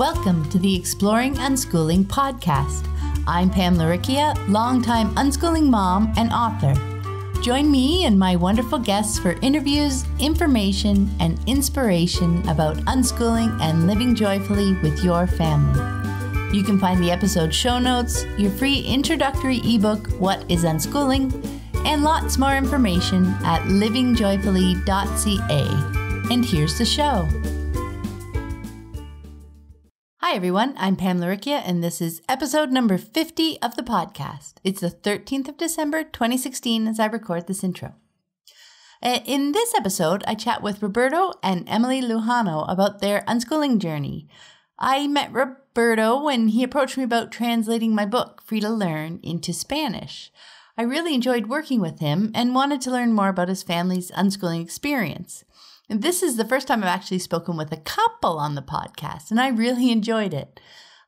Welcome to the Exploring Unschooling podcast. I'm Pam Laricchia, longtime unschooling mom and author. Join me and my wonderful guests for interviews, information, and inspiration about unschooling and living joyfully with your family. You can find the episode show notes, your free introductory ebook, What is Unschooling, and lots more information at livingjoyfully.ca. And here's the show. Hi, everyone. I'm Pam Laricchia, and this is episode number 50 of the podcast. It's the 13th of December, 2016, as I record this intro. Uh, in this episode, I chat with Roberto and Emily Lujano about their unschooling journey. I met Roberto when he approached me about translating my book, Free to Learn, into Spanish. I really enjoyed working with him and wanted to learn more about his family's unschooling experience. This is the first time I've actually spoken with a couple on the podcast, and I really enjoyed it.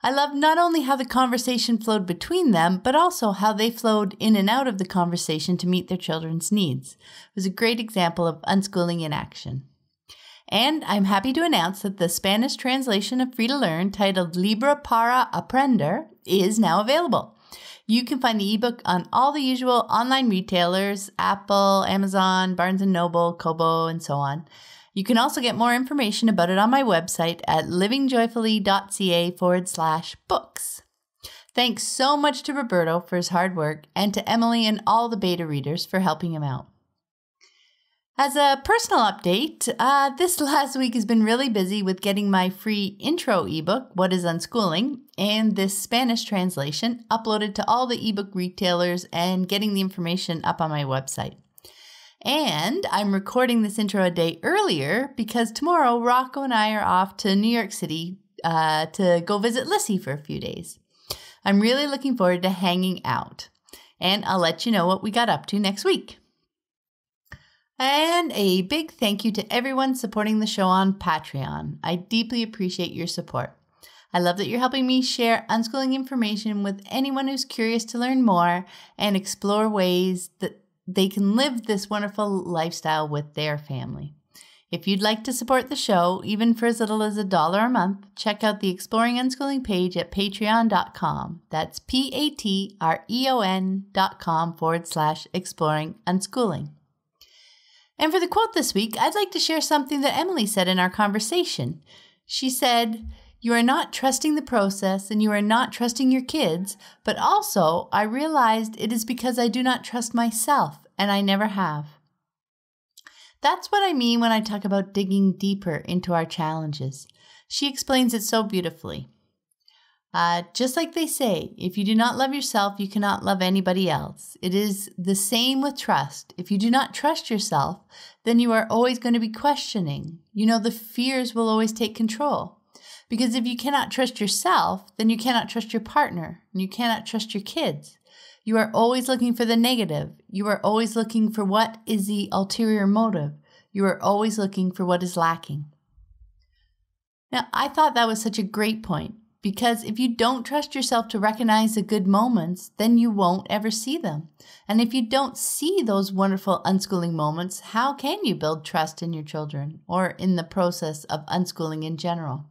I loved not only how the conversation flowed between them, but also how they flowed in and out of the conversation to meet their children's needs. It was a great example of unschooling in action. And I'm happy to announce that the Spanish translation of Free to Learn, titled Libre para Aprender, is now available. You can find the ebook on all the usual online retailers Apple, Amazon, Barnes & Noble, Kobo, and so on. You can also get more information about it on my website at livingjoyfully.ca forward slash books. Thanks so much to Roberto for his hard work and to Emily and all the beta readers for helping him out. As a personal update, uh, this last week has been really busy with getting my free intro ebook, What is Unschooling, and this Spanish translation uploaded to all the ebook retailers and getting the information up on my website. And I'm recording this intro a day earlier because tomorrow Rocco and I are off to New York City uh, to go visit Lissy for a few days. I'm really looking forward to hanging out. And I'll let you know what we got up to next week. And a big thank you to everyone supporting the show on Patreon. I deeply appreciate your support. I love that you're helping me share unschooling information with anyone who's curious to learn more and explore ways that they can live this wonderful lifestyle with their family. If you'd like to support the show, even for as little as a dollar a month, check out the Exploring Unschooling page at patreon.com. That's P A T R E O N dot com forward slash exploring unschooling. And for the quote this week, I'd like to share something that Emily said in our conversation. She said, you are not trusting the process and you are not trusting your kids, but also I realized it is because I do not trust myself and I never have. That's what I mean when I talk about digging deeper into our challenges. She explains it so beautifully. Uh, just like they say, if you do not love yourself, you cannot love anybody else. It is the same with trust. If you do not trust yourself, then you are always going to be questioning. You know, the fears will always take control. Because if you cannot trust yourself, then you cannot trust your partner and you cannot trust your kids. You are always looking for the negative. You are always looking for what is the ulterior motive. You are always looking for what is lacking. Now, I thought that was such a great point because if you don't trust yourself to recognize the good moments, then you won't ever see them. And if you don't see those wonderful unschooling moments, how can you build trust in your children or in the process of unschooling in general?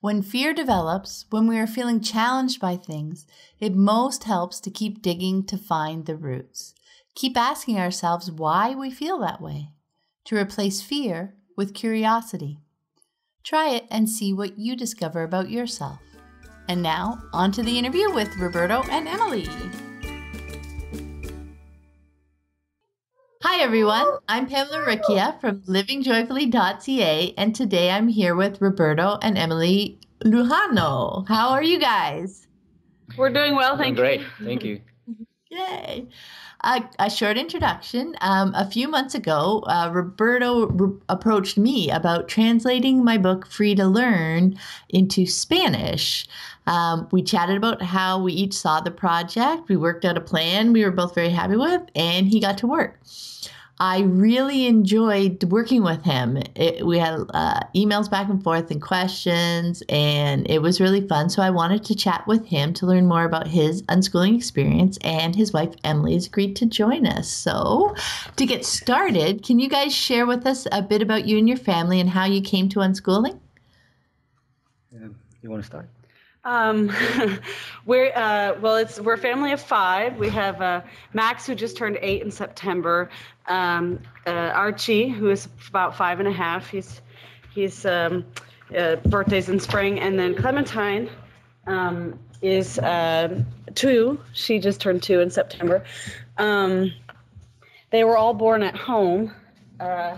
When fear develops, when we are feeling challenged by things, it most helps to keep digging to find the roots. Keep asking ourselves why we feel that way, to replace fear with curiosity. Try it and see what you discover about yourself. And now, on to the interview with Roberto and Emily. Hi, everyone. I'm Pam Laricchia from livingjoyfully.ca, and today I'm here with Roberto and Emily Lujano. How are you guys? We're doing well, thank Great, you. Great, thank you. Yay. Uh, a short introduction. Um, a few months ago, uh, Roberto approached me about translating my book Free to Learn into Spanish. Um, we chatted about how we each saw the project. We worked out a plan we were both very happy with, and he got to work. I really enjoyed working with him. It, we had uh, emails back and forth and questions, and it was really fun. So I wanted to chat with him to learn more about his unschooling experience, and his wife Emily has agreed to join us. So, to get started, can you guys share with us a bit about you and your family and how you came to unschooling? you want to start? Um, we're uh, well, it's we're a family of five. We have uh, Max, who just turned eight in September. Um, uh, Archie, who is about five and a half. He's he's um, uh, birthdays in spring, and then Clementine um, is uh, two. She just turned two in September. Um, they were all born at home, uh,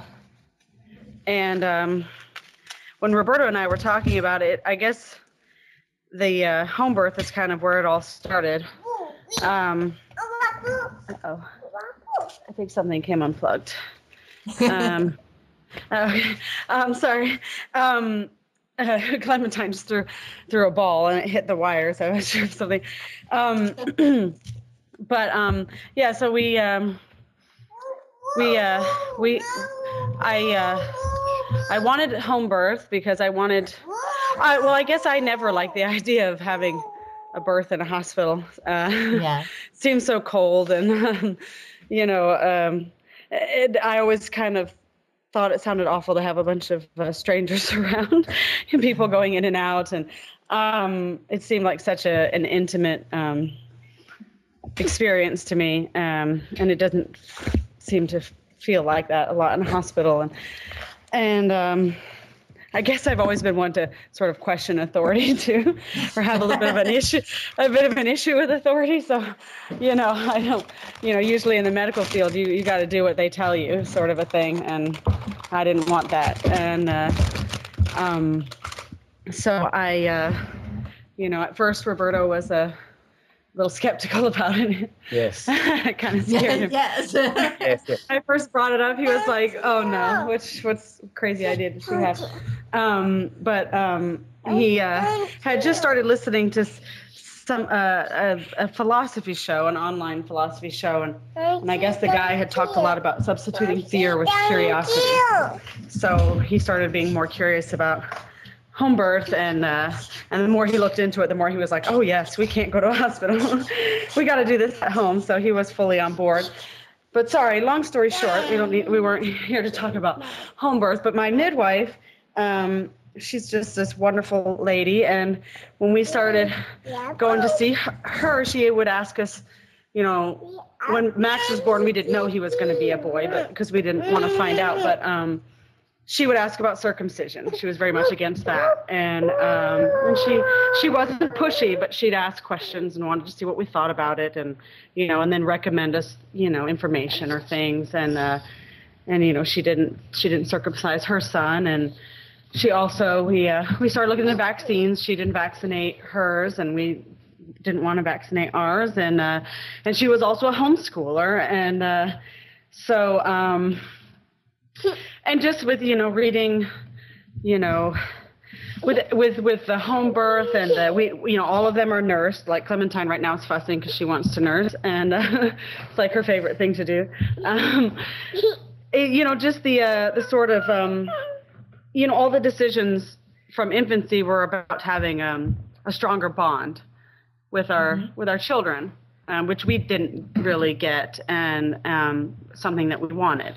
and um, when Roberto and I were talking about it, I guess the uh, home birth is kind of where it all started. Um, oh, I think something came unplugged. Um, okay, I'm sorry. Um, uh, Clementine just threw threw a ball and it hit the wire, so I was sure of something. Um, but um, yeah, so we um, we uh, we I uh, I wanted home birth because I wanted I, well, I guess I never liked the idea of having a birth in a hospital. Uh, yeah, seems so cold, and um, you know, um, it, I always kind of thought it sounded awful to have a bunch of uh, strangers around and people going in and out, and um, it seemed like such a an intimate um, experience to me, um, and it doesn't seem to feel like that a lot in a hospital, and and um, I guess I've always been one to sort of question authority too, or have a little bit of an issue, a bit of an issue with authority. So, you know, I don't, you know, usually in the medical field, you you got to do what they tell you, sort of a thing, and I didn't want that, and uh, um, so I, uh, you know, at first Roberto was a little skeptical about it. Yes. kind of scared him. Yes. yes, yes. I first brought it up. He was like, "Oh no, which what's crazy idea did she have?" Um, but um, he uh, had just started listening to some uh, a, a, philosophy show, an online philosophy show, and and I guess the guy had talked a lot about substituting fear with curiosity. So he started being more curious about home birth and uh, and the more he looked into it the more he was like oh yes we can't go to a hospital. We got to do this at home. So he was fully on board. But sorry long story short we don't need we weren't here to talk about home birth but my midwife um, she's just this wonderful lady and when we started going to see her she would ask us you know when max was born we didn't know he was going to be a boy but because we didn't want to find out but um, she would ask about circumcision. She was very much against that, and um, and she she wasn't pushy, but she'd ask questions and wanted to see what we thought about it, and you know, and then recommend us, you know, information or things, and uh, and you know, she didn't she didn't circumcise her son, and she also we uh, we started looking at the vaccines. She didn't vaccinate hers, and we didn't want to vaccinate ours, and uh, and she was also a homeschooler, and uh, so. Um, and just with you know reading you know with with with the home birth and the, we you know all of them are nursed like clementine right now is fussing because she wants to nurse and it's like her favorite thing to do um, it, you know just the uh, the sort of um, you know all the decisions from infancy were about having um, a stronger bond with our mm-hmm. with our children um, which we didn't really get and um, something that we wanted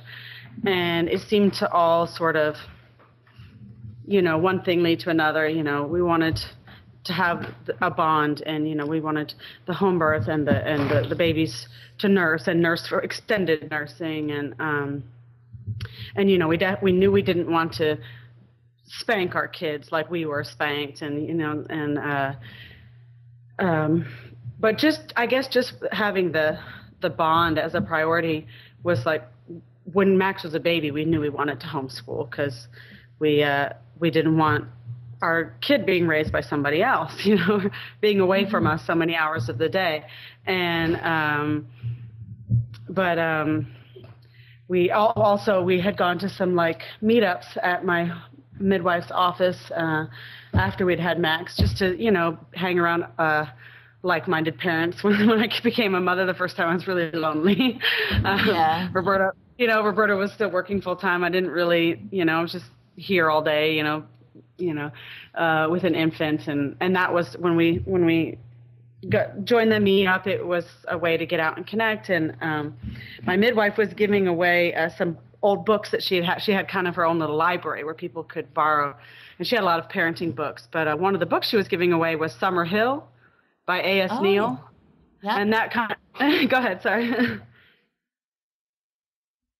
and it seemed to all sort of you know one thing lead to another you know we wanted to have a bond and you know we wanted the home birth and the and the, the babies to nurse and nurse for extended nursing and um and you know we de- we knew we didn't want to spank our kids like we were spanked and you know and uh um but just i guess just having the the bond as a priority was like when Max was a baby, we knew we wanted to homeschool because we uh, we didn't want our kid being raised by somebody else, you know, being away mm-hmm. from us so many hours of the day, and um, but um, we also we had gone to some like meetups at my midwife's office uh, after we'd had Max, just to you know hang around. Uh, like-minded parents when, when I became a mother the first time I was really lonely. Uh, yeah. Roberto you know, Roberto was still working full time. I didn't really, you know, I was just here all day, you know, you know, uh, with an infant, and and that was when we when we got joined the meetup. It was a way to get out and connect. And um, my midwife was giving away uh, some old books that she had. She had kind of her own little library where people could borrow, and she had a lot of parenting books. But uh, one of the books she was giving away was Summerhill by A.S. Oh, Neill, Yeah. and that kind. go ahead, sorry.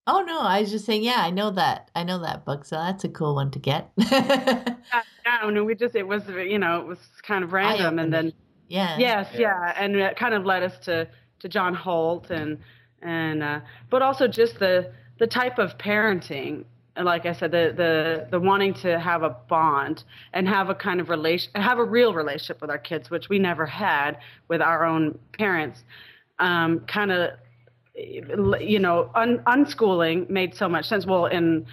oh no, I was just saying. Yeah, I know that. I know that book, so that's a cool one to get. yeah, no, we just it was you know it was kind of random, and then yeah. yes, Yeah. yeah, and it kind of led us to to John Holt and and uh, but also just the the type of parenting. and Like I said, the the the wanting to have a bond and have a kind of relation, have a real relationship with our kids, which we never had with our own parents. Um, kind of, you know, un- unschooling made so much sense. Well, in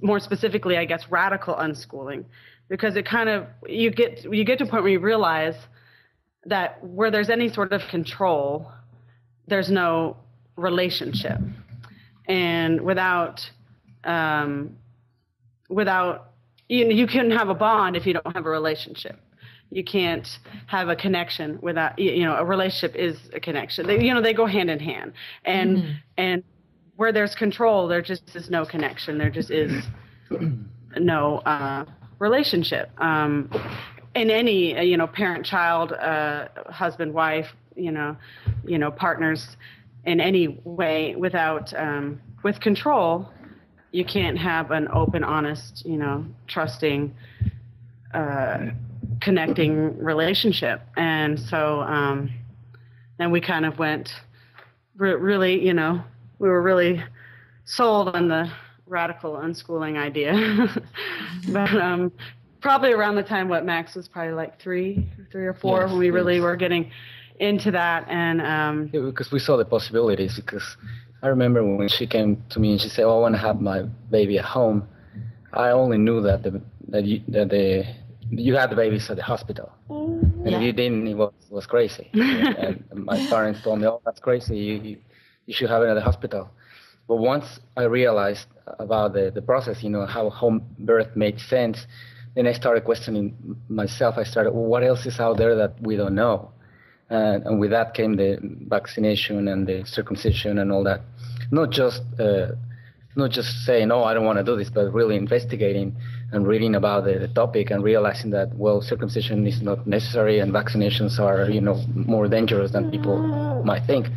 more specifically, I guess radical unschooling, because it kind of you get you get to a point where you realize that where there's any sort of control, there's no relationship, and without um, without you know, you can have a bond if you don't have a relationship. You can't have a connection without you know a relationship is a connection. They, you know they go hand in hand, and Mhm. and where there's control, there just is no connection. There just is no uh, relationship. Um, in any uh, you know parent child uh, husband wife you know you know partners in any way without um, with control you can't have an open honest you know trusting uh, connecting relationship and so um, then we kind of went re- really you know we were really sold on the radical unschooling idea but um, probably around the time what Max was probably like three, three or four Yes, when we really yes. were getting into that. And um, Yeah, because we saw the possibilities. Because I remember when she came to me and she said, "Oh, I want to have my baby at home." I only knew that the that you that the you had the babies at the hospital, and Yeah. if you didn't, it was was crazy. and my parents told me, "Oh, that's crazy. You you, you should have it at the hospital." But once I realized about the, the process, you know, how home birth made sense, then I started questioning myself. I started, well, what else is out there that we don't know? And, and with that came the vaccination and the circumcision and all that. Not just uh, not just saying, "Oh, I don't want to do this," but really investigating and reading about the, the topic and realizing that well, circumcision is not necessary and vaccinations are, you know, more dangerous than people might think.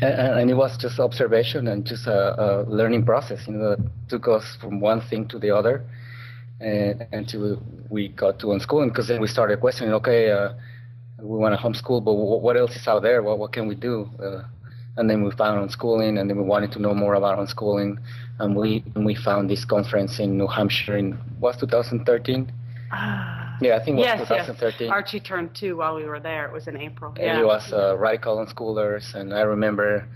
And, and it was just observation and just a, a learning process, you know, that took us from one thing to the other, and until we got to unschooling. Because then we started questioning, okay, uh, we want to homeschool, but wh- what else is out there? What what can we do? Uh, and then we found unschooling, and then we wanted to know more about unschooling, and we and we found this conference in New Hampshire in was 2013. ah, Yeah, I think it was yes, yes. 2013. Archie turned two while we were there. It was in April. and Yeah. it was uh, radical unschoolers and i remember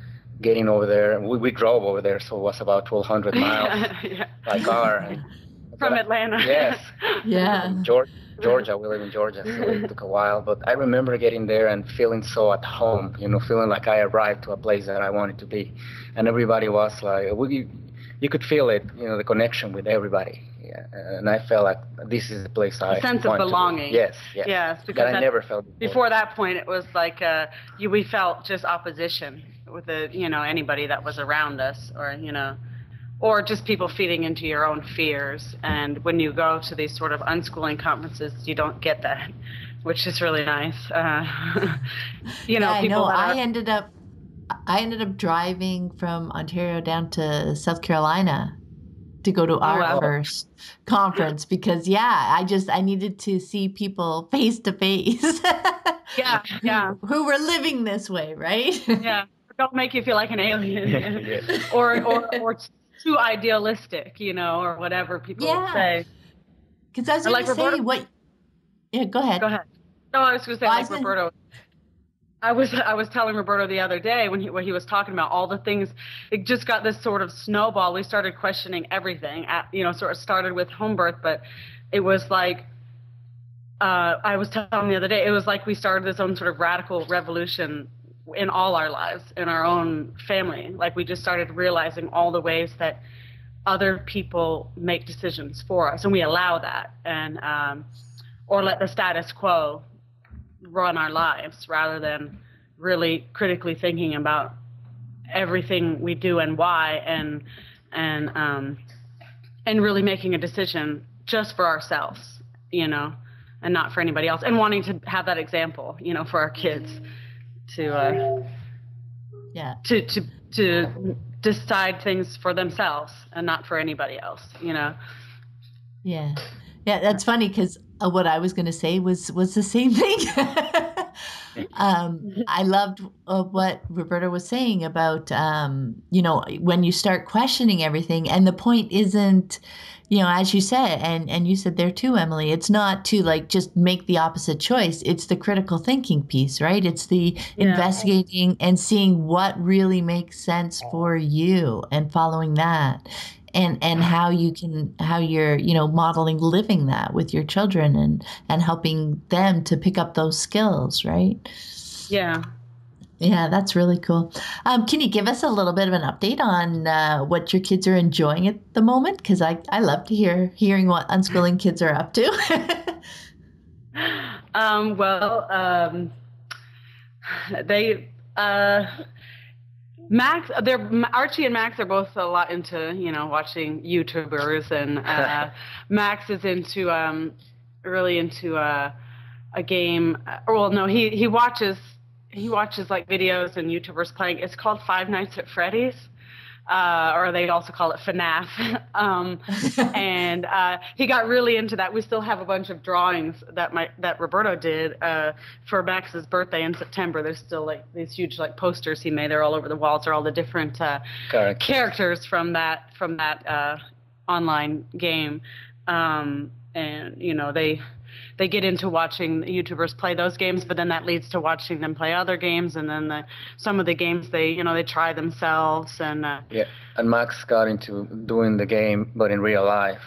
getting over there we, we drove over there so it was about 1200 miles yeah. by car and- From but- Atlanta. yes Yeah. georgia georgia we live in georgia so it took a while but i remember getting there and feeling so at home you know feeling like i arrived to a place that i wanted to be and everybody was like we, you could feel it you know the connection with everybody yeah. and i felt like this is the place i sense of want to be. belonging. yes yes Yes, that because i never felt before that point it was like uh you we felt just opposition with the you know anybody that was around us or you know or just people feeding into your own fears and when you go to these sort of unschooling conferences you don't get that which is really nice uh you know yeah, I know. that I ended up I ended up driving from Ontario down to South Carolina to go to our wow. first conference because yeah, I just I needed to see people face to face. yeah yeah Who were living this way, right? yeah don't make you feel like an alien Yes. or or or too idealistic you know or whatever people Yeah. say Because I was going like to say Roberto- what. Yeah, go ahead. Go ahead. No, I was going to say Well, I like Roberto. I was I was telling Roberto the other day when he when he was talking about all the things. It just got this sort of snowball. We started questioning everything. At, you know, sort of started with home birth, but it was like uh, I was telling him the other day. It was like we started this own sort of radical revolution in all our lives, in our own family. Like we just started realizing all the ways that other people make decisions for us, and we allow that, and um, or let the status quo run our lives rather than really critically thinking about everything we do and why and and um, and really making a decision just for ourselves, you know, and not for anybody else, and wanting to have that example, you know, for our kids to uh, yeah to to to decide things for themselves and not for anybody else, you know. Yeah, yeah, that's funny because uh, what I was going to say was was the same thing. um, I loved uh, what Roberto was saying about um, you know when you start questioning everything, and the point isn't you know as you said and and you said there too emily it's not to like just make the opposite choice. It's the critical thinking piece right? It's the yeah. investigating and seeing what really makes sense for you and following that. And and how you can how you're you know modeling living that with your children and and helping them to pick up those skills right? Yeah yeah, that's really cool. Um, can you give us a little bit of an update on uh, what your kids are enjoying at the moment? Because I, I love to hear hearing what unschooling kids are up to. um, well, um, they uh, Max, they're Archie and Max are both a lot into you know watching YouTubers, and uh, Max is into um, really into uh, a game. Uh, well, no, he he watches he watches like videos and YouTubers playing. It's called Five Nights at Freddy's. Uh, or they also call it FNAF. um, and uh, he got really into that. We still have a bunch of drawings that my that Roberto did uh, for Max's birthday in September. There's still like these huge like posters he made. They're all over the walls. They're all the different uh, characters from that from that uh, online game. Um, and you know they they get into watching YouTubers play those games, but then that leads to watching them play other games, and then the, some of the games they you know they try themselves and uh, yeah. And Max got into doing the game, but in real life.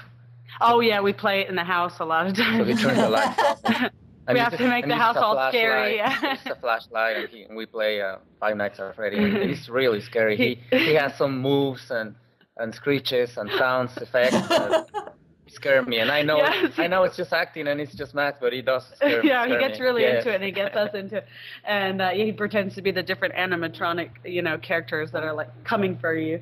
Oh yeah, we play it in the house a lot of times. So he turns the lights off. we have to make the house all scary. Yeah. It's a flashlight, and, he, and we play uh, Five Nights at Freddy. it's really scary. He he has some moves and and screeches and sounds effects. And, scare me. And I know yes. I know it's just acting and it's just math, but he does scare, yeah, scare he gets me. really into it and he gets us into it. And uh, he pretends to be the different animatronic, you know, characters that are like coming for you.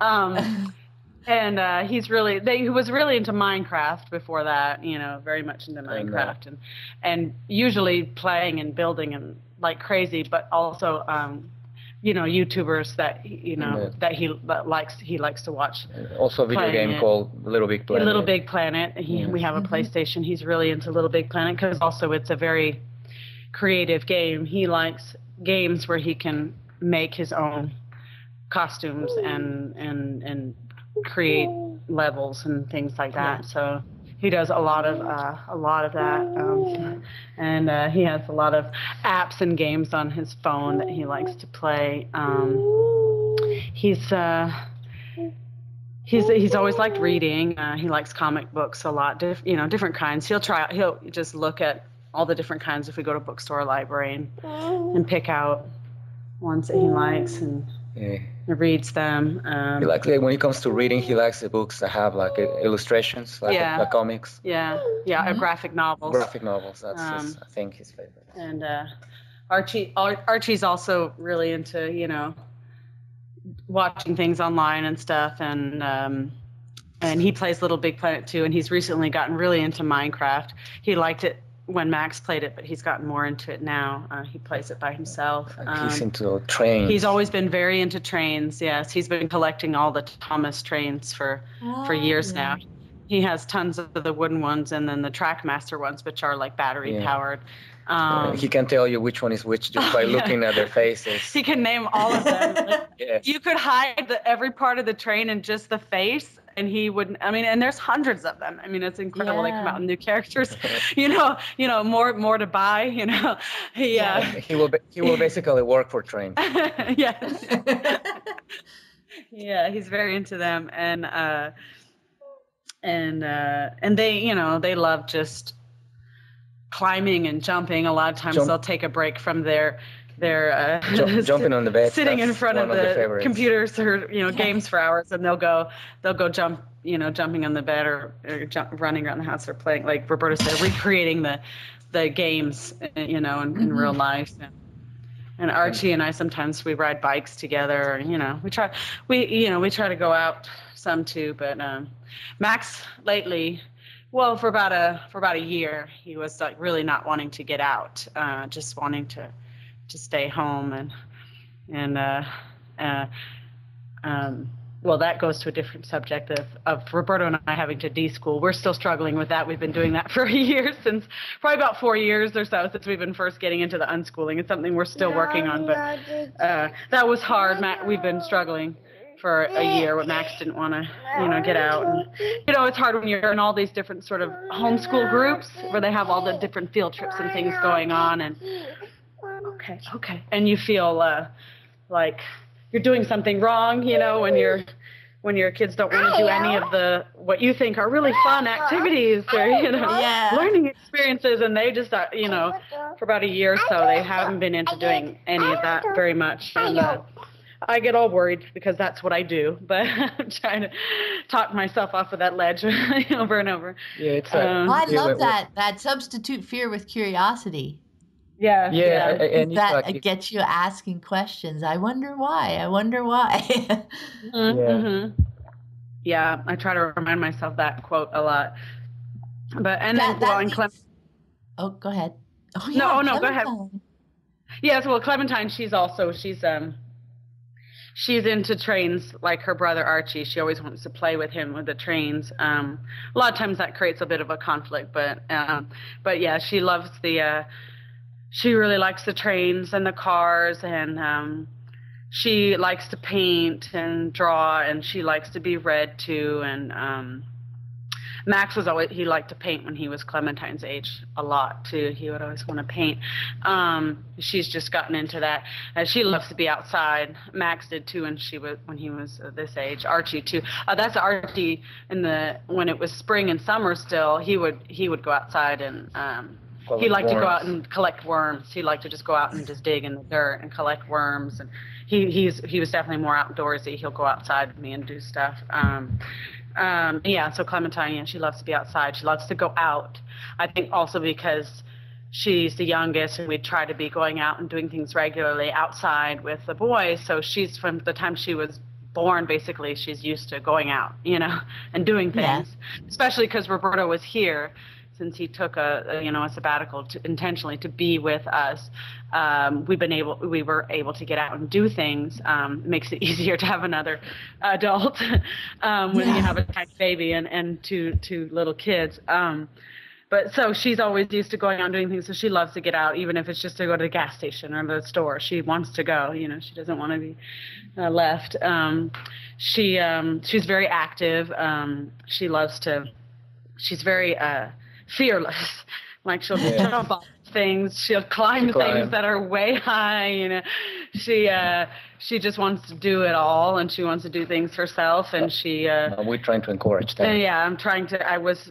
Um, and uh, he's really they, he was really into Minecraft before that, you know, very much into Minecraft and and usually playing and building and like crazy, but also um, you know YouTubers that you know yeah. that he that likes he likes to watch. Also, a video game called Little Big Planet. Little Big Planet. He, yeah. We have a mm-hmm. PlayStation. He's really into Little Big Planet because also it's a very creative game. He likes games where he can make his own costumes and and and create levels and things like that. Yeah. So he does a lot of uh, a lot of that, um, and uh, he has a lot of apps and games on his phone that he likes to play. Um, he's uh, he's he's always liked reading. Uh, he likes comic books a lot, diff, you know, different kinds. He'll try. He'll just look at all the different kinds if we go to bookstore, library, and, and pick out ones that he likes and yeah. Reads them. Um, he likes when it comes to reading. He likes the books that have like illustrations, like, yeah. like comics. Yeah, yeah, mm-hmm. graphic novels. Graphic novels. That's um, his, I think his favorite. And uh, Archie, Archie's also really into you know watching things online and stuff, and um, and he plays Little Big Planet too. And he's recently gotten really into Minecraft. He liked it when Max played it, but he's gotten more into it now. Uh, he plays it by himself. Um, he's into trains. He's always been very into trains. Yes, he's been collecting all the Thomas trains for oh, for years yeah. now. He has tons of the wooden ones and then the Trackmaster ones, which are like battery yeah. powered. Um, he can tell you which one is which just by oh, yeah. looking at their faces. he can name all of them. Like, yes. You could hide the, every part of the train and just the face, and he would i mean and there's hundreds of them i mean it's incredible yeah. they come out with new characters you know you know more more to buy you know he yeah. uh, he will he will basically work for train yes yeah he's very into them and uh and uh and they you know they love just climbing and jumping a lot of times Jump. they'll take a break from their they're uh, Jump, jumping on the bed, sitting in front of the, computers or you know yeah. games for hours, and they'll go they'll go jump you know jumping on the bed or, or jump, running around the house or playing like Roberto said, recreating the the games you know in, in mm-hmm. real life. and Archie and I sometimes we ride bikes together. You know, we try we you know we try to go out some too. But um, Max lately, well, for about a for about a year, he was like really not wanting to get out, uh, just wanting to to stay home and and uh, uh, um, well, that goes to a different subject of, of Roberto and I having to de-school. We're still struggling with that. We've been doing that for a year since probably about four years or so since we've been first getting into the unschooling. It's something we're still working on, but uh, that was hard. Matt, we've been struggling for a year when Max didn't want to, you know, get out. And, you know, it's hard when you're in all these different sort of homeschool groups where they have all the different field trips and things going on. And okay, okay, and you feel uh, like you're doing something wrong, you know, when you're when your kids don't want to do any of the what you think are really fun activities or you know Yeah. learning experiences and they just uh, you know for about a year or so they haven't been into doing any of that very much and uh, I get all worried because that's what I do but I'm trying to talk myself off of that ledge over and over Yeah, it's. Uh, Um, I love that that substitute fear with curiosity. Yeah Yeah, a- a- and that like gets you asking questions. I wonder why. I wonder why. Mhm, Yeah. mhm. Yeah, I try to remind myself that quote a lot. But and That- then that well, and Clem- oh, go ahead. Oh, No, yeah, oh, no, go ahead. Yes, well, Clementine, she's also she's um she's into trains like her brother Archie. She always wants to play with him with the trains. Um, a lot of times that creates a bit of a conflict, but um, but yeah, she loves the. Uh, she really likes the trains and the cars and um, she likes to paint and draw and she likes to be read to and um, Max was always he liked to paint when he was Clementine's age a lot too. He would always want to paint. Um, she's just gotten into that. Uh, she loves to be outside. Max did too, when she was when he was this age. Archie too. Uh, that's Archie in the when it was spring and summer still. He would he would go outside and um, he Collect liked to go out and collect worms. He liked to just go out and just dig in the dirt and collect worms. And he he's he was definitely more outdoorsy. He'll go outside with me and do stuff. Um, um, yeah, so Clementine, yeah, she loves to be outside. She loves to go out. I think also because she's the youngest and we try to be going out and doing things regularly outside with the boys. So she's from the time she was born, basically, she's used to going out, you know, and doing Yeah. things. Especially because Roberto was here since he took a, a you know a sabbatical to, intentionally to be with us. Um, we've been able we were able to get out and do things. Um, makes it easier to have another adult um, when Yeah. you have a tiny baby and and two two little kids. Um, but so she's always used to going out and doing things. So she loves to get out, even if it's just to go to the gas station or the store. She wants to go. You know, she doesn't want to be uh, left. Um, she um, she's very active. Um, she loves to. She's very uh, fearless. Like she'll Yeah. jump off things. She'll climb She'll climb. things that are way high. You know, she uh, she just wants to do it all, and she wants to do things herself. And she uh, we're trying to encourage them. yeah, I'm trying to. I was,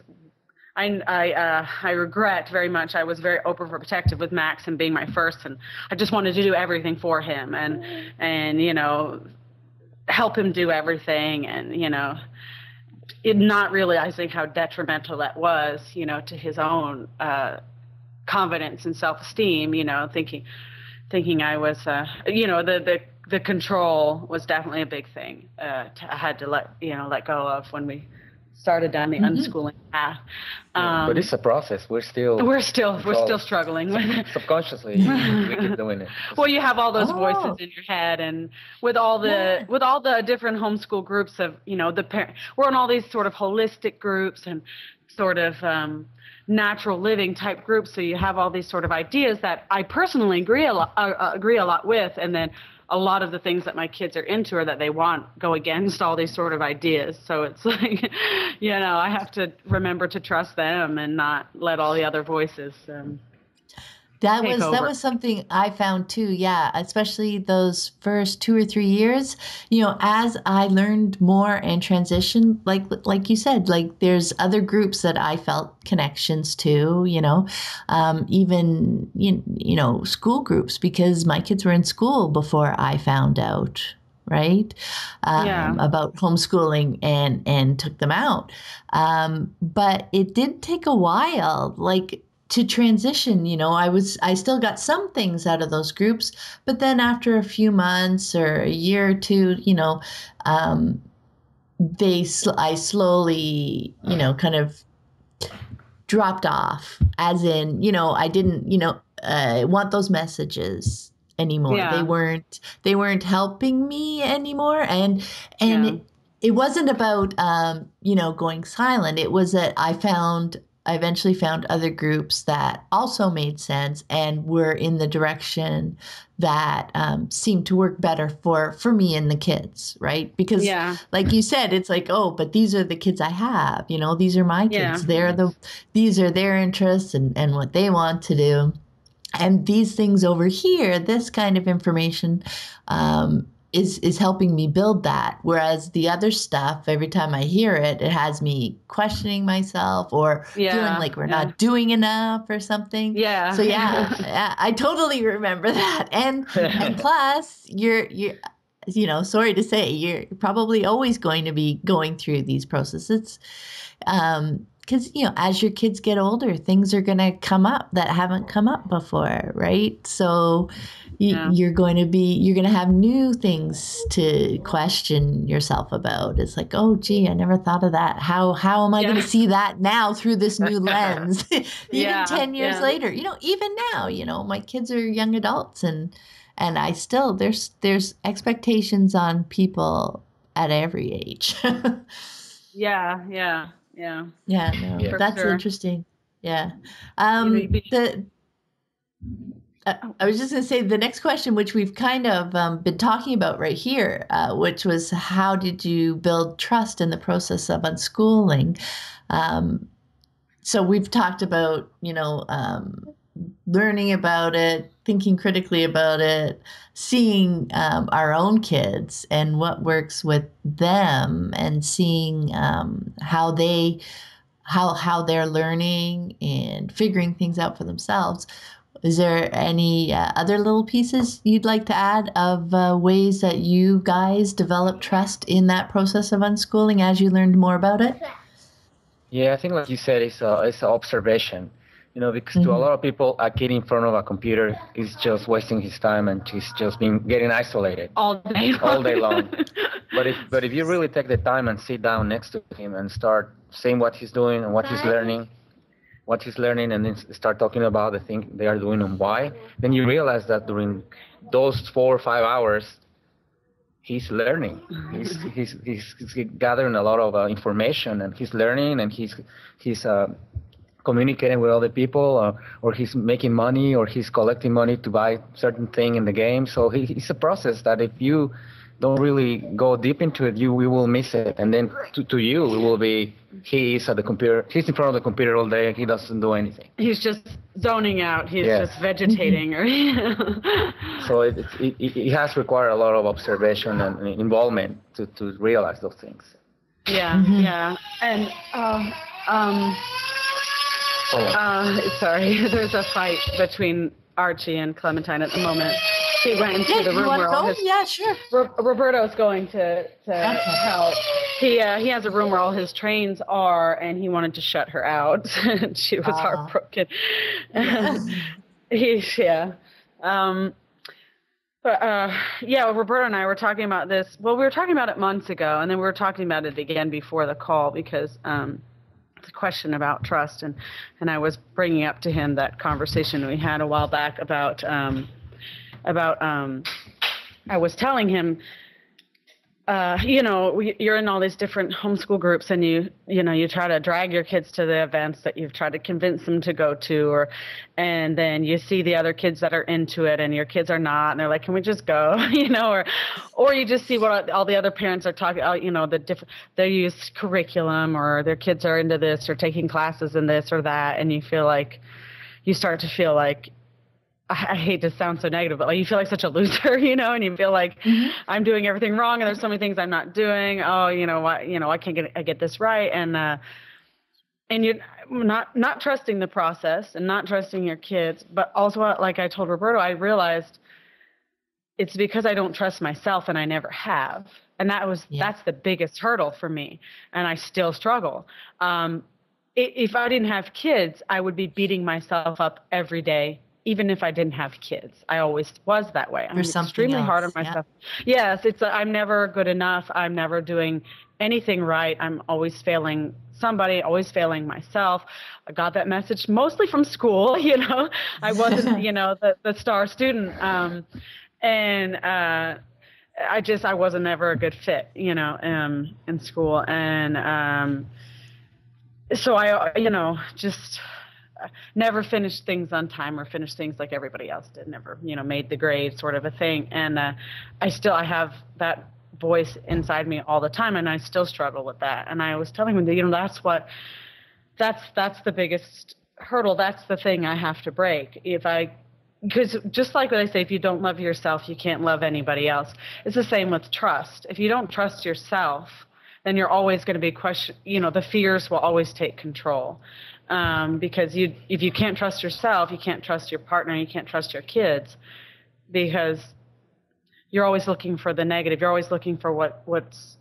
I I uh, I regret very much. I was very overprotective with Max and being my first, and I just wanted to do everything for him, and and you know, help him do everything, and you know, not realizing how detrimental that was, you know, to his own uh, confidence and self-esteem. You know, thinking thinking I was, uh, you know, the the the control was definitely a big thing. Uh, to, I had to let you know let go of when we started down the Mhm. unschooling path. Um, but it's a process. We're still we're still we're still struggling with it. subconsciously we keep doing it. Well, you have all those Oh. voices in your head, and with all the Yeah. with all the different homeschool groups of you know the parent, we're in all these sort of holistic groups and sort of um, natural living type groups. So you have all these sort of ideas that I personally agree a lot uh, agree a lot with, and then a lot of the things that my kids are into or that they want go against all these sort of ideas. So it's like, you know, I have to remember to trust them and not let all the other voices. Um, That was that was something I found too. Yeah, especially those first two or three years. You know, as I learned more and transitioned, like like you said, like there's other groups that I felt connections to. You know, um, even you, you know school groups because my kids were in school before I found out right um, Yeah. about homeschooling and and took them out um, but it did take a while like to transition you know i was i still got some things out of those groups but then after a few months or a year or two you know um, they i slowly you know kind of dropped off as in you know i didn't you know uh, want those messages anymore Yeah. they weren't they weren't helping me anymore and and Yeah. it, it wasn't about um, you know going silent it was that i found i eventually found other groups that also made sense and were in the direction that um, seemed to work better for for me and the kids right because Yeah. like you said it's like oh but these are the kids i have you know these are my kids Yeah. they're the these are their interests and and what they want to do and these things over here this kind of information um, is is helping me build that whereas the other stuff every time i hear it it has me questioning myself or Yeah, feeling like we're yeah. not doing enough or something Yeah. so yeah, yeah, I totally remember that. And and plus, you're you're you know, sorry to say, you're probably always going to be going through these processes. Um because you know, as your kids get older, things are going to come up that haven't come up before, right? So you, Yeah. you're going to be you're going to have new things to question yourself about. It's like, oh, gee, I never thought of that. How how am I going to see that now through this new lens? even Yeah, 10 years yeah. later you know even now you know my kids are young adults and and i still there's there's expectations on people at every age Yeah. Yeah. Yeah. yeah no Yeah. That's sure. interesting yeah um the I was just going to say the next question, which we've kind of um, been talking about right here, uh, which was how did you build trust in the process of unschooling? Um, so we've talked about, you know, um, learning about it, thinking critically about it, seeing um, our own kids and what works with them, and seeing um, how they how how they're learning and figuring things out for themselves. Is there any uh, other little pieces you'd like to add of uh, ways that you guys develop trust in that process of unschooling as you learned more about it? Yeah, I think like you said, it's a it's an observation. You know, because to a Mhm. lot of people, a kid in front of a computer is just wasting his time and he's just being getting isolated. All day long. All day long. But if but if you really take the time and sit down next to him and start seeing what he's doing and what he's learning, what he's learning, and then start talking about the thing they are doing and why, then you realize that during those four or five hours, he's learning. He's he's he's, he's gathering a lot of uh, information and he's learning and he's he's uh, communicating with other people uh, or he's making money or he's collecting money to buy certain thing in the game. So he, it's a process that if you don't really go deep into it, you we will miss it. And then to, to you, it will be he is at the computer. He's in front of the computer all day. He doesn't do anything. He's just zoning out. He's Yes. just vegetating. Or So it, it, it, it has required a lot of observation and involvement to, to realize those things. yeah, Mhm. yeah. And uh, um, uh, sorry, there's a fight between Archie and Clementine at the moment. He went into the room where all his Yeah, sure. Ro- Roberto's going to to Okay. help. He uh, he has a room where all his trains are, and he wanted to shut her out. and she was Ah. heartbroken. he yeah. Um, but uh, yeah, well, Roberto and I were talking about this. Well, we were talking about it months ago, and then we were talking about it again before the call because um, it's a question about trust, and and I was bringing up to him that conversation we had a while back about um, about um, I was telling him, uh, you know, you're in all these different homeschool groups, and you, you know, you try to drag your kids to the events that you've tried to convince them to go to, or, and then you see the other kids that are into it, and your kids are not, and they're like, can we just go, you know, or, or you just see what all the other parents are talking, uh, you know, the different, they use curriculum, or their kids are into this, or taking classes in this or that, and you feel like, you start to feel like I hate to sound so negative, but like you feel like such a loser, you know, and you feel like I'm doing everything wrong, and there's so many things I'm not doing. Oh, you know what? You know, I can't get I get this right, and uh, and you're not not trusting the process and not trusting your kids, but also like I told Roberto, I realized it's because I don't trust myself, and I never have, and that was Yeah. that's the biggest hurdle for me, and I still struggle. Um, if I didn't have kids, I would be beating myself up every day, even if I didn't have kids. I always was that way. I'm extremely else. hard on myself. Yeah. Yes, it's I'm never good enough. I'm never doing anything right. I'm always failing somebody, always failing myself. I got that message mostly from school. You know, I wasn't, you know, the the star student, um, and. Uh, I just I wasn't ever a good fit, you know, um, in school, and um, so I, you know, just never finished things on time or finished things like everybody else did. Never, you know, made the grade sort of a thing. And uh, I still I have that voice inside me all the time, and I still struggle with that. And I was telling him that you know that's what that's that's the biggest hurdle. That's the thing I have to break. If I because just like what I say, if you don't love yourself, you can't love anybody else. It's the same with trust. If you don't trust yourself, then you're always going to be question. You know, the fears will always take control um, because you, if you can't trust yourself, you can't trust your partner, you can't trust your kids, because you're always looking for the negative. You're always looking for what what's,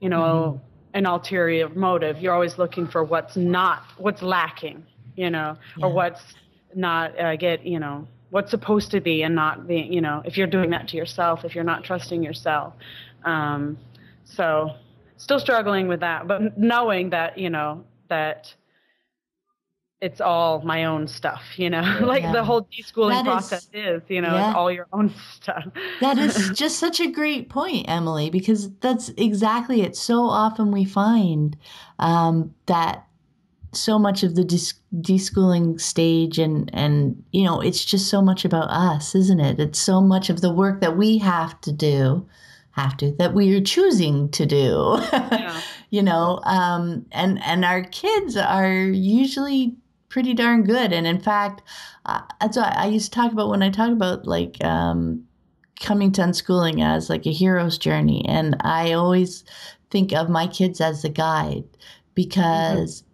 you know, mm-hmm. an ulterior motive. You're always looking for what's not what's lacking. You know, yeah. or what's not uh, get you know what's supposed to be and not being you know if you're doing that to yourself if you're not trusting yourself um, so still struggling with that but knowing that you know that it's all my own stuff you know like yeah. the whole deschooling that process is, is you know yeah. all your own stuff that is just such a great point emily because that's exactly it so often we find um, that so much of the deschooling stage and and you know it's just so much about us isn't it it's so much of the work that we have to do have to that we are choosing to do yeah. you know um and and our kids are usually pretty darn good and in fact uh, that's what i used to talk about when i talk about like um coming to unschooling as like a hero's journey and i always think of my kids as the guide because mm-hmm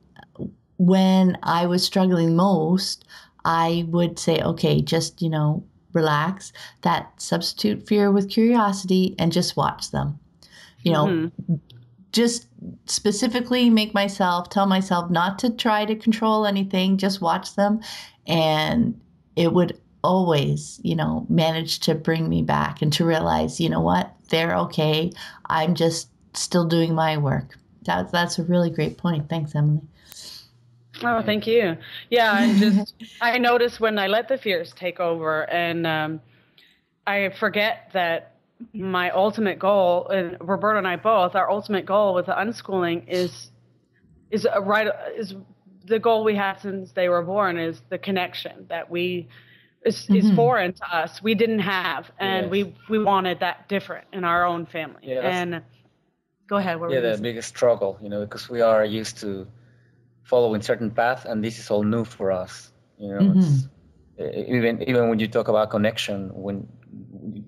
when I was struggling most, I would say, okay, just, you know, relax, that substitute fear with curiosity and just watch them. You know, mm-hmm. Just specifically make myself tell myself not to try to control anything, just watch them. And it would always, you know, manage to bring me back and to realize, you know what, they're okay. I'm just still doing my work. That, that's a really great point. Thanks, Emily. Oh, thank you. Yeah, and just I notice when I let the fears take over, and um, I forget that my ultimate goal, and Roberto and I both, our ultimate goal with the unschooling is is a right is the goal we had since they were born is the connection that we is, mm-hmm. is foreign to us. We didn't have, and yes. we we wanted that different in our own family. Yeah, and go ahead. yeah, the biggest struggle, you know, because we are used to following certain path, and this is all new for us. You know, mm-hmm. even even when you talk about connection, when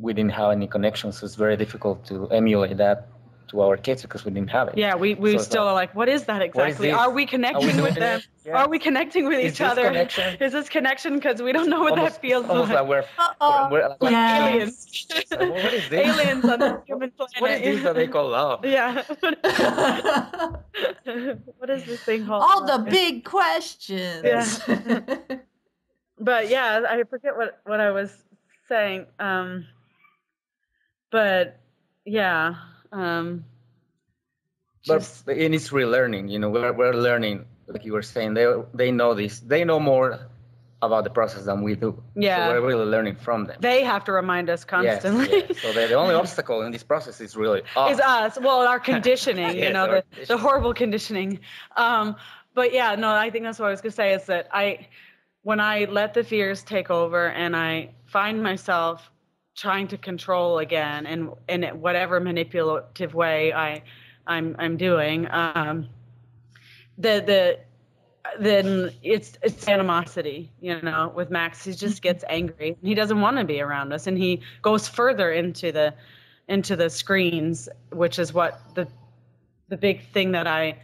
we didn't have any connections, so it's very difficult to emulate that to our kids because we didn't have it. Yeah, we, we so still are like, what is that exactly? Is are we connecting are we with them? Yes. Are we connecting with is each other? Connection? Is this connection? Because we don't know what almost, that feels almost like. like we're, we're, we're like aliens. what is this? Aliens on the human planet. What is this that they call love? Yeah. what is this thing called? All the big questions. Yeah. but yeah, I forget what, what I was saying. Um, but yeah. Um, just, but and it's relearning. You know, we're we're learning. Like you were saying, they they know this. They know more about the process than we do. Yeah. So we're really learning from them. They have to remind us constantly. Yes, yes. So the, the only obstacle in this process is really us. Is us. Well, our conditioning, yes, you know, the, conditioning. the horrible conditioning. Um, but yeah, no, I think that's what I was gonna say is that I when I let the fears take over and I find myself trying to control again and in whatever manipulative way I I'm I'm doing um, the the then it's it's animosity you know with Max. He just gets angry. He doesn't want to be around us and he goes further into the into the screens which is what the the big thing that I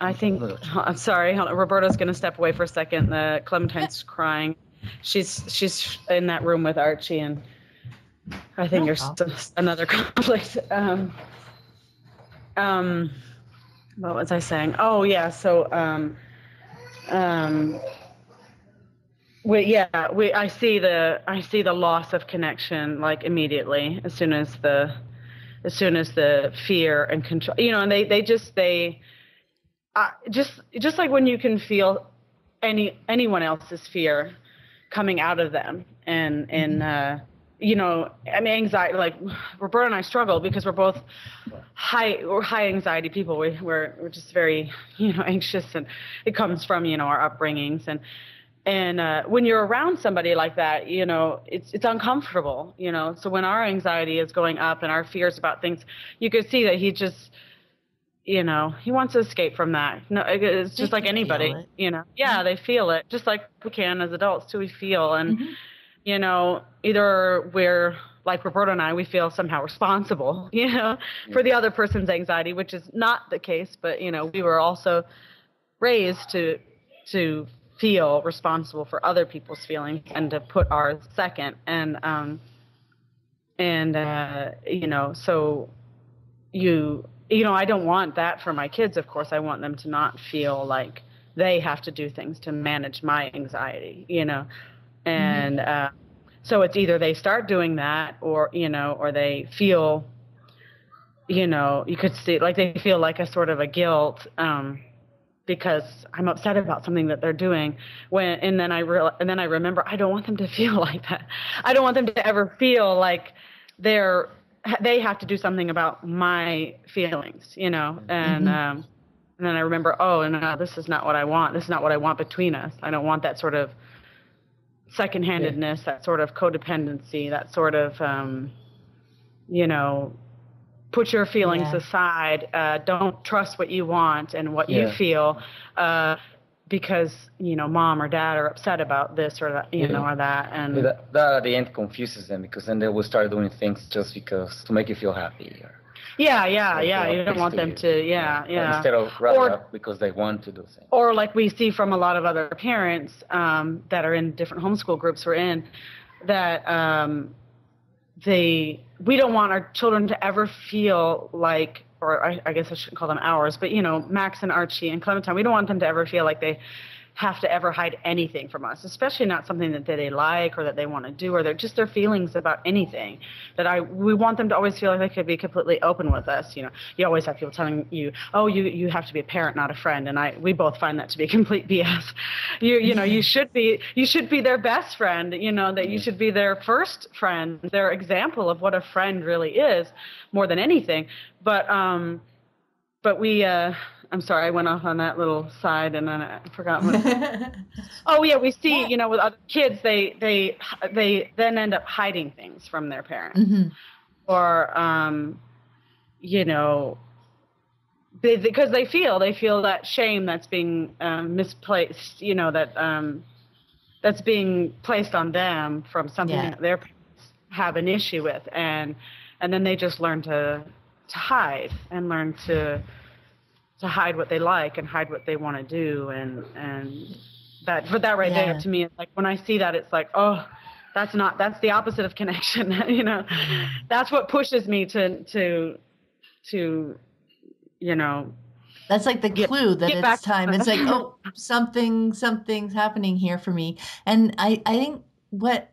I think I'm sorry Roberto's going to step away for a second. The Clementine's crying she's she's in that room with Archie and I think no there's another conflict. Um, um, what was I saying? Oh yeah, so um, um, we yeah we I see the I see the loss of connection like immediately as soon as the as soon as the fear and control you know and they they just they uh, just just like when you can feel any anyone else's fear coming out of them and and mm-hmm. uh you know, I mean, anxiety. Like Roberto and I struggle because we're both high, we're high anxiety people. We, we're we're just very, you know, anxious, and it comes from you know our upbringings. And and uh, when you're around somebody like that, you know, it's it's uncomfortable. You know, so when our anxiety is going up and our fears about things, you could see that he just, you know, he wants to escape from that. No, it's just like anybody. You know, yeah, mm-hmm. they feel it just like we can as adults too. We feel and. Mm-hmm you know, either we're like Roberto and I, we feel somehow responsible, you know, for the other person's anxiety, which is not the case. But you know, we were also raised to to feel responsible for other people's feelings and to put ours second. And um, and uh, you know, so you you know, I don't want that for my kids. Of course, I want them to not feel like they have to do things to manage my anxiety. You know, and mm-hmm. uh, so it's either they start doing that or you know or they feel you know you could see like they feel like a sort of a guilt um, because I'm upset about something that they're doing when and then I real and then I remember I don't want them to feel like that. I don't want them to ever feel like they're they have to do something about my feelings, you know. And mm-hmm. um and then I remember, oh, no, this is not what I want. This is not what I want between us. I don't want that sort of second-handedness, yeah. that sort of codependency, that sort of, um, you know, put your feelings yeah. aside. Uh, don't trust what you want and what yeah. you feel, uh, because you know, mom or dad are upset about this or that, you know, or that, and that, that at the end confuses them because then they will start doing things just because to make you feel happy. Or, yeah, yeah, yeah. You don't want them to, yeah, yeah. Instead of or, because they want to do things. Or like we see from a lot of other parents um, that are in different homeschool groups we're in, that um, they we don't want our children to ever feel like or I, I, guess I shouldn't call them ours, but you know, Max and Archie and Clementine, we don't want them to ever feel like they have to ever hide anything from us, especially not something that they like or that they want to do or they're just their feelings about anything. That I we want them to always feel like they could be completely open with us. You know, you always have people telling you, "Oh, you you have to be a parent, not a friend," and I we both find that to be complete BS. You you know you should be you should be their best friend. You know that you should be their first friend, their example of what a friend really is, more than anything. But um, but we uh I'm sorry, I went off on that little side and then I forgot what. oh yeah, we see, you know, with other kids, they they they then end up hiding things from their parents, mm-hmm. or um, you know, they, because they feel they feel that shame that's being um, misplaced, you know, that um, that's being placed on them from something yeah. that their parents have an issue with, and and then they just learn to to hide and learn to to hide what they like and hide what they want to do and and that for that right yeah. there to me it's like when I see that it's like oh that's not that's the opposite of connection you know that's what pushes me to to to you know that's like the get, clue that it's time. It's like, oh, something, something's happening here for me. And I, I think what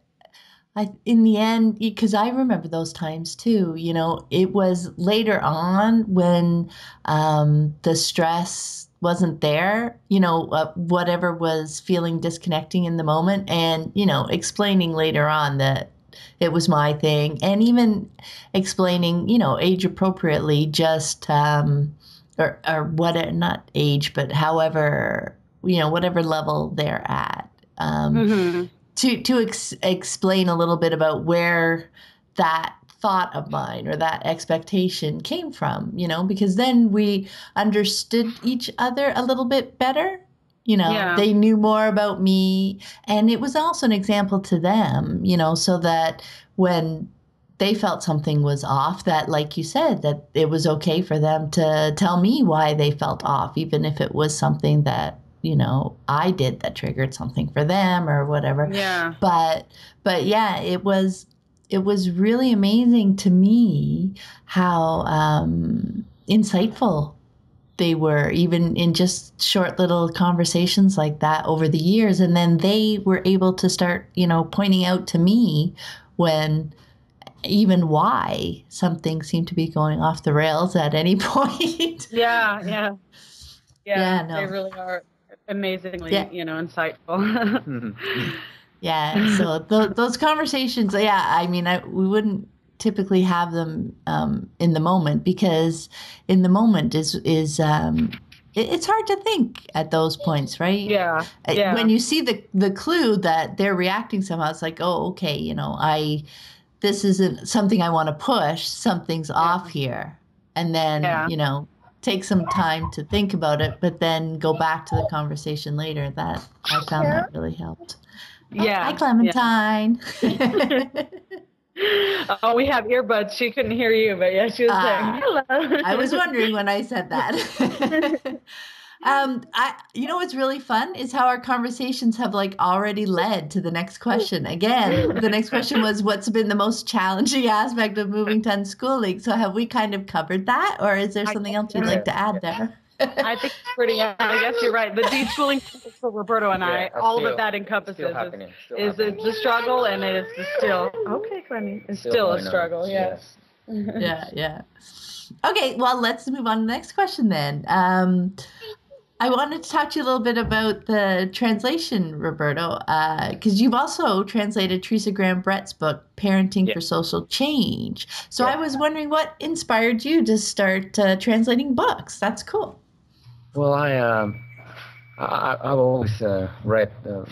I, in the end, because I remember those times too. You know, it was later on when um, the stress wasn't there. You know, uh, whatever was feeling disconnecting in the moment, and you know, explaining later on that it was my thing, and even explaining, you know, age appropriately, just um, or or what not age, but however, you know, whatever level they're at. Um, mm-hmm to to ex- explain a little bit about where that thought of mine or that expectation came from, you know, because then we understood each other a little bit better. You know, yeah. they knew more about me. And it was also an example to them, you know, so that when they felt something was off, that, like you said, that it was okay for them to tell me why they felt off, even if it was something that you know I did that triggered something for them or whatever. Yeah. But but yeah, it was it was really amazing to me how um, insightful they were even in just short little conversations like that over the years and then they were able to start you know pointing out to me when even why something seemed to be going off the rails at any point yeah yeah yeah, yeah no. they really are amazingly yeah. you know insightful yeah so th- those conversations yeah i mean I, we wouldn't typically have them um, in the moment because in the moment is is um, it, it's hard to think at those points, right? Yeah, uh, yeah. When you see the the clue that they're reacting somehow, it's like, oh, okay, you know, I this isn't something I want to push. Something's yeah. off here, and then yeah. you know take some time to think about it, but then go back to the conversation later. That I found that really helped. Yeah. Hi, Clementine. oh, we have earbuds. She couldn't hear you, but yeah, she was uh, saying hello. I was wondering when I said that. um, I, you know, what's really fun is how our conversations have like already led to the next question. Again, the next question was, "What's been the most challenging aspect of moving to unschooling?" So, have we kind of covered that, or is there something else you'd like to add there? I think it's pretty. I guess you're right. The deschooling for Roberto and I, yeah, all of that encompasses is, is the struggle, and it is still okay, Clemmy. It's still, still a struggle. Yes. yeah, yeah. Okay, well, let's move on to the next question then. Um, I wanted to talk to you a little bit about the translation, Roberto, because uh, you've also translated Teresa Graham Brett's book, Parenting yeah. for Social Change. So yeah. I was wondering what inspired you to start uh, translating books. That's cool. Well, I, um, I have always uh, read. Um,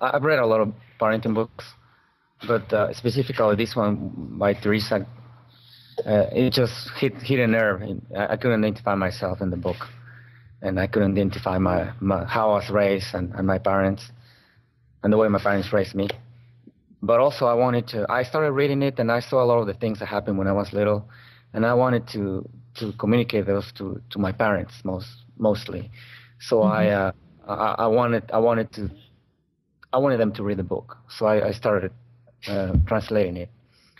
I've read a lot of parenting books, but uh, specifically this one by Teresa. Uh, it just hit hit a nerve. I couldn't identify myself in the book, and I couldn't identify my, my how I was raised and, and my parents, and the way my parents raised me. But also, I wanted to. I started reading it, and I saw a lot of the things that happened when I was little, and I wanted to to communicate those to to my parents most mostly. So mm-hmm. I, uh, I, I wanted I wanted to I wanted them to read the book. So I, I started uh, translating it.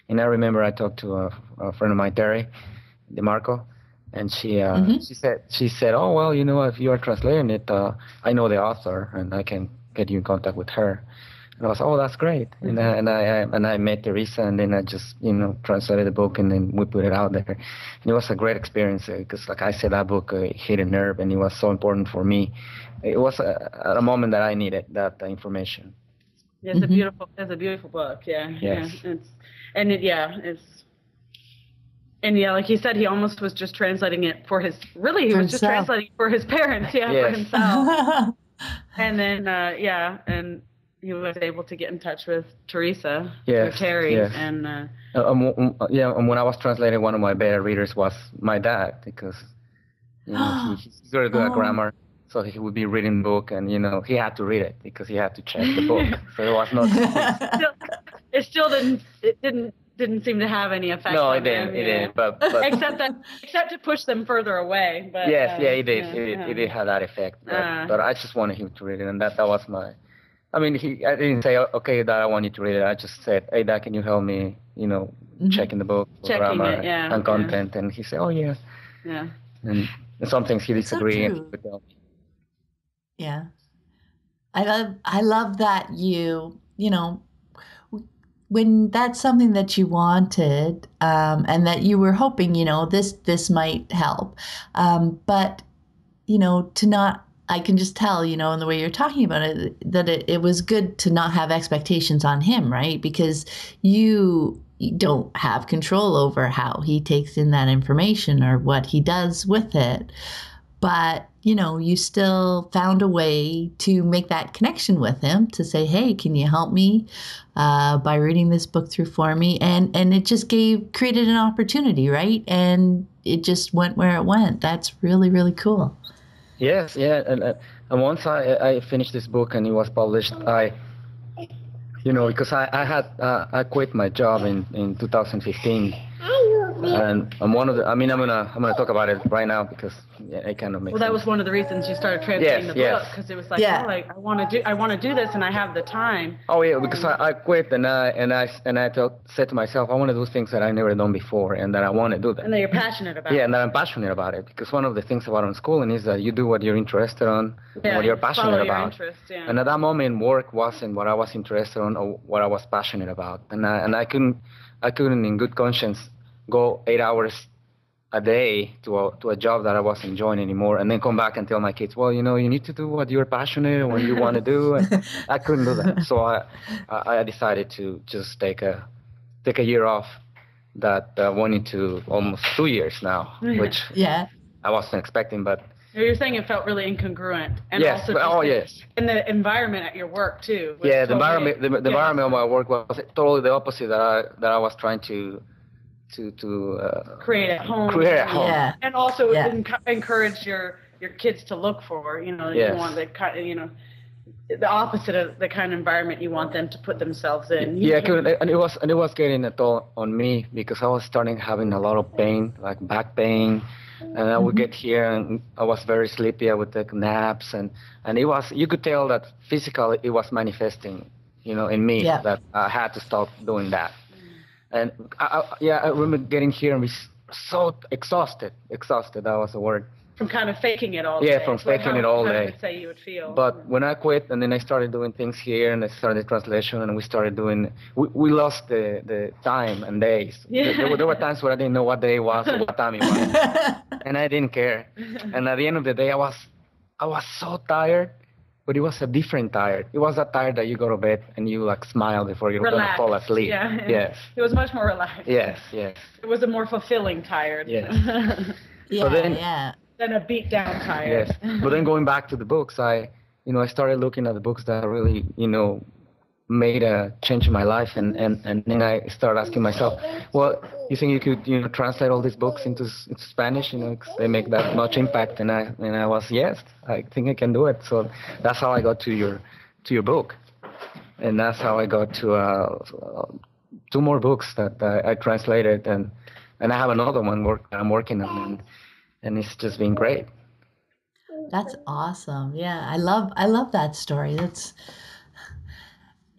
And I remember I talked to a, a friend of mine, Terry DeMarco, and she uh, mm-hmm. she said she said, "Oh well, you know, if you are translating it, uh, I know the author, and I can get you in contact with her." And I was, oh, that's great. Mm-hmm. And, I, and I and I met Teresa, and then I just you know translated the book, and then we put it out there. And it was a great experience because, like I said, that book uh, hit a nerve, and it was so important for me. It was a, a moment that I needed that uh, information. It's mm-hmm. a beautiful, it's a beautiful book. Yeah, yes. yeah. It's and it, yeah, it's and yeah, like he said, he almost was just translating it for his. Really, he was himself. just translating for his parents. Yeah, yes. for himself. and then uh, yeah, and he was able to get in touch with Teresa, yes, Terry, yes. and uh, um, yeah. And when I was translating, one of my beta readers was my dad because you know he, he's very good oh. at grammar, so he would be reading the book, and you know he had to read it because he had to check the book. so it was not. it still didn't. It didn't didn't seem to have any effect. No, it didn't. Him, it yeah. didn't. But, but except that, except to push them further away. But yes, uh, yeah, it did. Yeah, it, yeah. it did have that effect. But, uh, but I just wanted him to read it, and that that was my I mean, he I didn't say, okay, Dad, I want you to read it. I just said, hey, Dad, can you help me, you know, mm-hmm. checking the book, checking grammar it, yeah, and content? Yeah. And he said, oh, yeah. Yeah. And, and some things he disagreed so with. Yeah. I love, I love that you, you know, when that's something that you wanted um, and that you were hoping, you know, this this might help, um, but you know, to not I can just tell, you know, in the way you're talking about it, that it, it was good to not have expectations on him, right? Because you don't have control over how he takes in that information or what he does with it. But, you know, you still found a way to make that connection with him to say, hey, can you help me uh, by reading this book through for me? And, and it just gave, created an opportunity, right? And it just went where it went. That's really, really cool. Yes, yeah, and, and once I I finished this book and it was published, I, you know, because I I had uh, I quit my job in in 2015, and I'm one of the. I mean, I'm gonna I'm gonna talk about it right now because yeah, it kind of makes. Well, that sense. was one of the reasons you started translating Yes, the yes. book because it was like, Yeah. oh, like I want to do, I want to do this, and I have the time. Oh yeah, because I, I quit and I and I and I thought, said to myself, I want to do things that I never done before, and that I want to do that. And that you're passionate about. Yeah, and that I'm passionate about it because one of the things about unschooling is that you do what you're interested on, Yeah, and what you're follow passionate your about. interest, yeah. And at that moment, work wasn't what I was interested on or what I was passionate about, and I, and I couldn't I couldn't in good conscience go eight hours a day to a to a job that I wasn't enjoying anymore, and then come back and tell my kids, well, you know, you need to do what you're passionate and what you want to do. And I couldn't do that, so I I I decided to just take a take a year off. That uh, went into almost two years now, which Yeah. I wasn't expecting, but You're saying it felt really incongruent, and yes, also but- just oh the- yes, and the environment at your work too. yeah. The totally- environment, the, the yeah. environment of my work was totally the opposite that I that I was trying to to to uh, create at home. create at home. Yeah. and also Yeah. enc- encourage your your kids to look for. You know, Yes. you want the kind, you know, the opposite of the kind of environment you want them to put themselves in. You Yeah, can't- and it was and it was getting a toll on me because I was starting having a lot of pain, like back pain, and I would get here and I was very sleepy. I would take naps, and and it was you could tell that physically it was manifesting, you know, in me Yeah. that I had to stop doing that. And I, I, yeah, I remember getting here and we so exhausted. Exhausted, that was the word. from kind of faking it all Yeah, day. from like faking how- it all day. say you would feel. But when I quit, and then I started doing things here, and I started translation, and we started doing. We, we lost the, the time and days. Yeah. There, were, there were times where I didn't know what day it was or what time it was, and I didn't care. And at the end of the day, I was, I was so tired, but it was a different tired. It was a tired that you go to bed and you like smile before you're gonna fall asleep. Yeah. Yes. It was much more relaxed. Yes. Yes. It was a more fulfilling tired. Yes. yeah, then- yeah. than a beat down tired. Yes. But then going back to the books, I, you know, I started looking at the books that really, you know, made a change in my life, and and and then I started asking myself, well, you think you could, you know, translate all these books into, into Spanish, you know, 'cause they make that much impact, and I and I was yes, I think I can do it. So that's how I got to your to your book, and that's how I got to uh, two more books that I, I translated, and and I have another one work I'm working on, and, and it's just been great. That's awesome. Yeah, I love I love that story. That's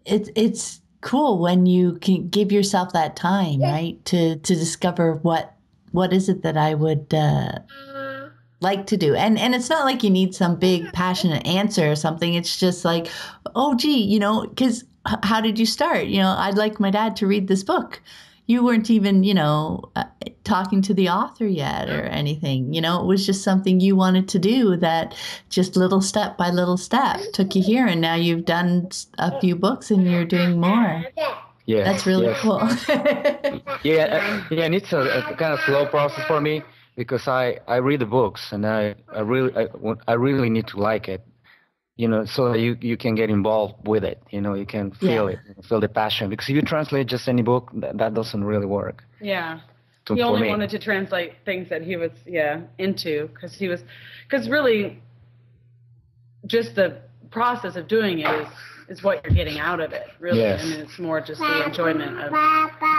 it's it's cool when you can give yourself that time, right? To to discover what what is it that I would uh like to do. And and it's not like you need some big passionate answer or something. It's just like, "Oh gee, you know, cuz how did you start? You know, I'd like my dad to read this book." You weren't even, you know, uh, talking to the author yet or anything. You know, it was just something you wanted to do that just little step by little step took you here. And now you've done a few books and you're doing more. Yeah, That's really yes. cool. Yeah, uh, yeah, and it's a, a kind of slow process for me because I, I read the books and I, I really I, I really need to like it, you know, so that you, you can get involved with it. You know, you can feel Yeah. it, feel the passion. Because if you translate just any book, that, that doesn't really work. Yeah. To, he only wanted to translate things that he was yeah into because he was because really just the process of doing it is is what you're getting out of it really Yes. I mean it's more just the enjoyment of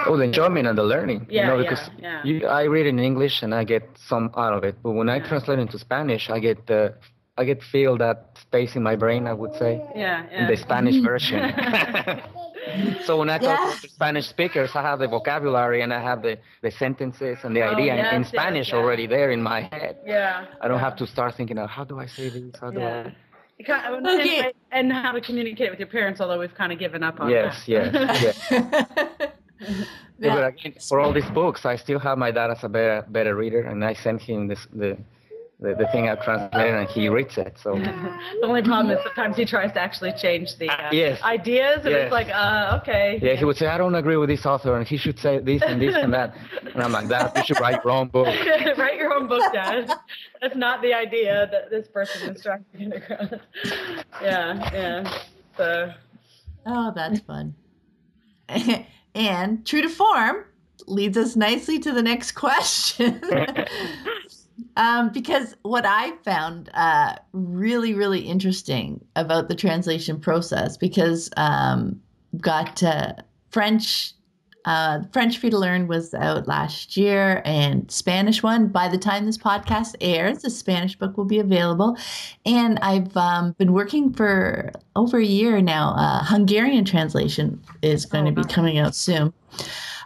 Oh, the enjoyment and the learning. Yeah, you know, yeah, because yeah. You, I read in English and I get some out of it, but when I translate into Spanish, I get the I get feel that space in my brain. I would say. yeah in the Spanish version. so when I talk Yeah. to Spanish speakers, I have the vocabulary and I have the, the sentences and the Oh, idea in- in, yes, yes, Spanish yes. already there in my head. yeah I don't yeah. have to start thinking of how do I say this? How do yeah I? You kind of- and- Okay. and, how to communicate with your parents although we've kind of given up on Yes, that yes, yes. Yeah, Yeah. But again, for all these books, I still have my dad as a better beta reader, and I send him this the the, the thing I've translated, and he reads it. So the only problem is sometimes he tries to actually change the uh, Yes. ideas and Yes. it's like uh okay yeah, he would say, I don't agree with this author, and he should say this and this and that. And I'm like, Dad, you should write your own book. Write your own book, Dad. That's not the idea that this person is trying to get across. Yeah, yeah. So Oh, that's fun. and true to form leads us nicely to the next question. Um, because what I found uh, really, really interesting about the translation process, because um, got uh, French Uh, French Free to Learn was out last year, and Spanish one. By the time this podcast airs, the Spanish book will be available. And I've um, been working for over a year now. Uh, Hungarian translation is going oh, to be coming out soon.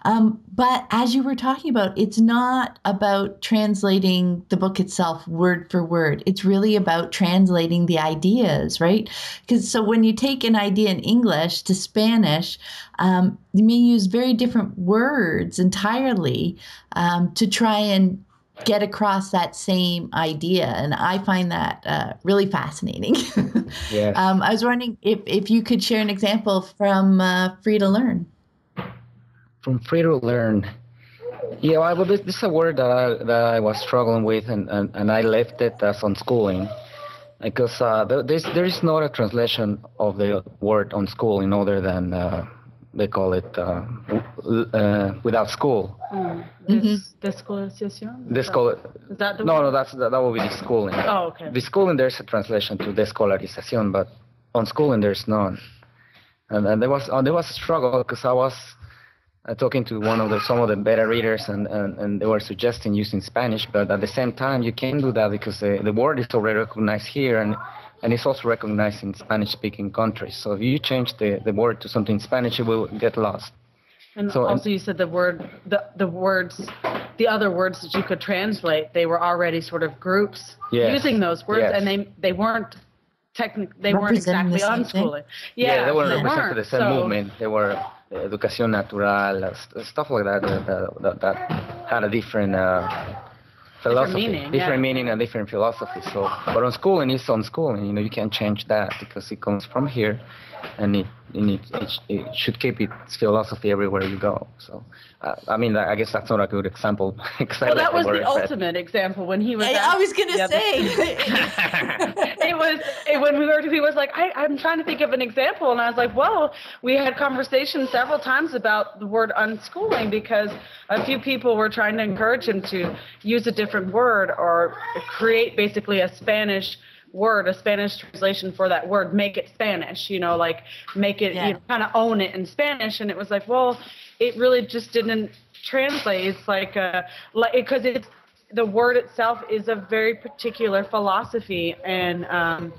Um, but as you were talking about, it's not about translating the book itself word for word. It's really about translating the ideas, right? Because so when you take an idea in English to Spanish, um, you may use very different words entirely um, to try and get across that same idea and i find that uh, really fascinating yeah. um, i was wondering if, if you could share an example from uh, free to learn from free to learn. Yeah, well, this, this is a word that I, that I was struggling with, and, and, and I left it as unschooling because uh, there's, there is not a translation of the word unschooling other than uh, they call it uh, uh, without school. Mm. Mm-hmm. Descolarization? Descol- is that the no, no, that's that, that would be deschooling. Oh, okay. Deschooling, there's a translation to descolarización, but unschooling, there's none. And, and there was uh, there was a struggle because I was uh, talking to one of the some of the beta readers and, and, and they were suggesting using Spanish, but at the same time you can't do that because the, the word is already recognized here and and it's also recognized in Spanish speaking countries. So if you change the, the word to something in Spanish, it will get lost. And so, also, and, you said the word, the the words, the other words that you could translate, they were already sort of groups yes, using those words, yes. and they they weren't technically they weren't exactly unschooling. Yeah, yeah, they weren't they representing the same so, movement. They were educación natural, stuff like that, that, that, that had a different uh, philosophy, different, meaning, different yeah. meaning and different philosophy. So, but unschooling is unschooling. You know, you can't change that because it comes from here, and it it, it, it should keep its philosophy everywhere you go. So, uh, I mean, I guess that's not a good example. well, that was the ultimate example when he was. I, I was gonna say. it was it, when we were. He was like, I, I'm trying to think of an example, and I was like, well, we had conversations several times about the word unschooling because a few people were trying to encourage him to use a different word or create basically a Spanish word, a Spanish translation for that word, make it Spanish, you know, like make it, yeah. you know, kind of own it in Spanish. And it was like, well, it really just didn't translate. It's like, uh, like, because it's, the word itself is a very particular philosophy and, um,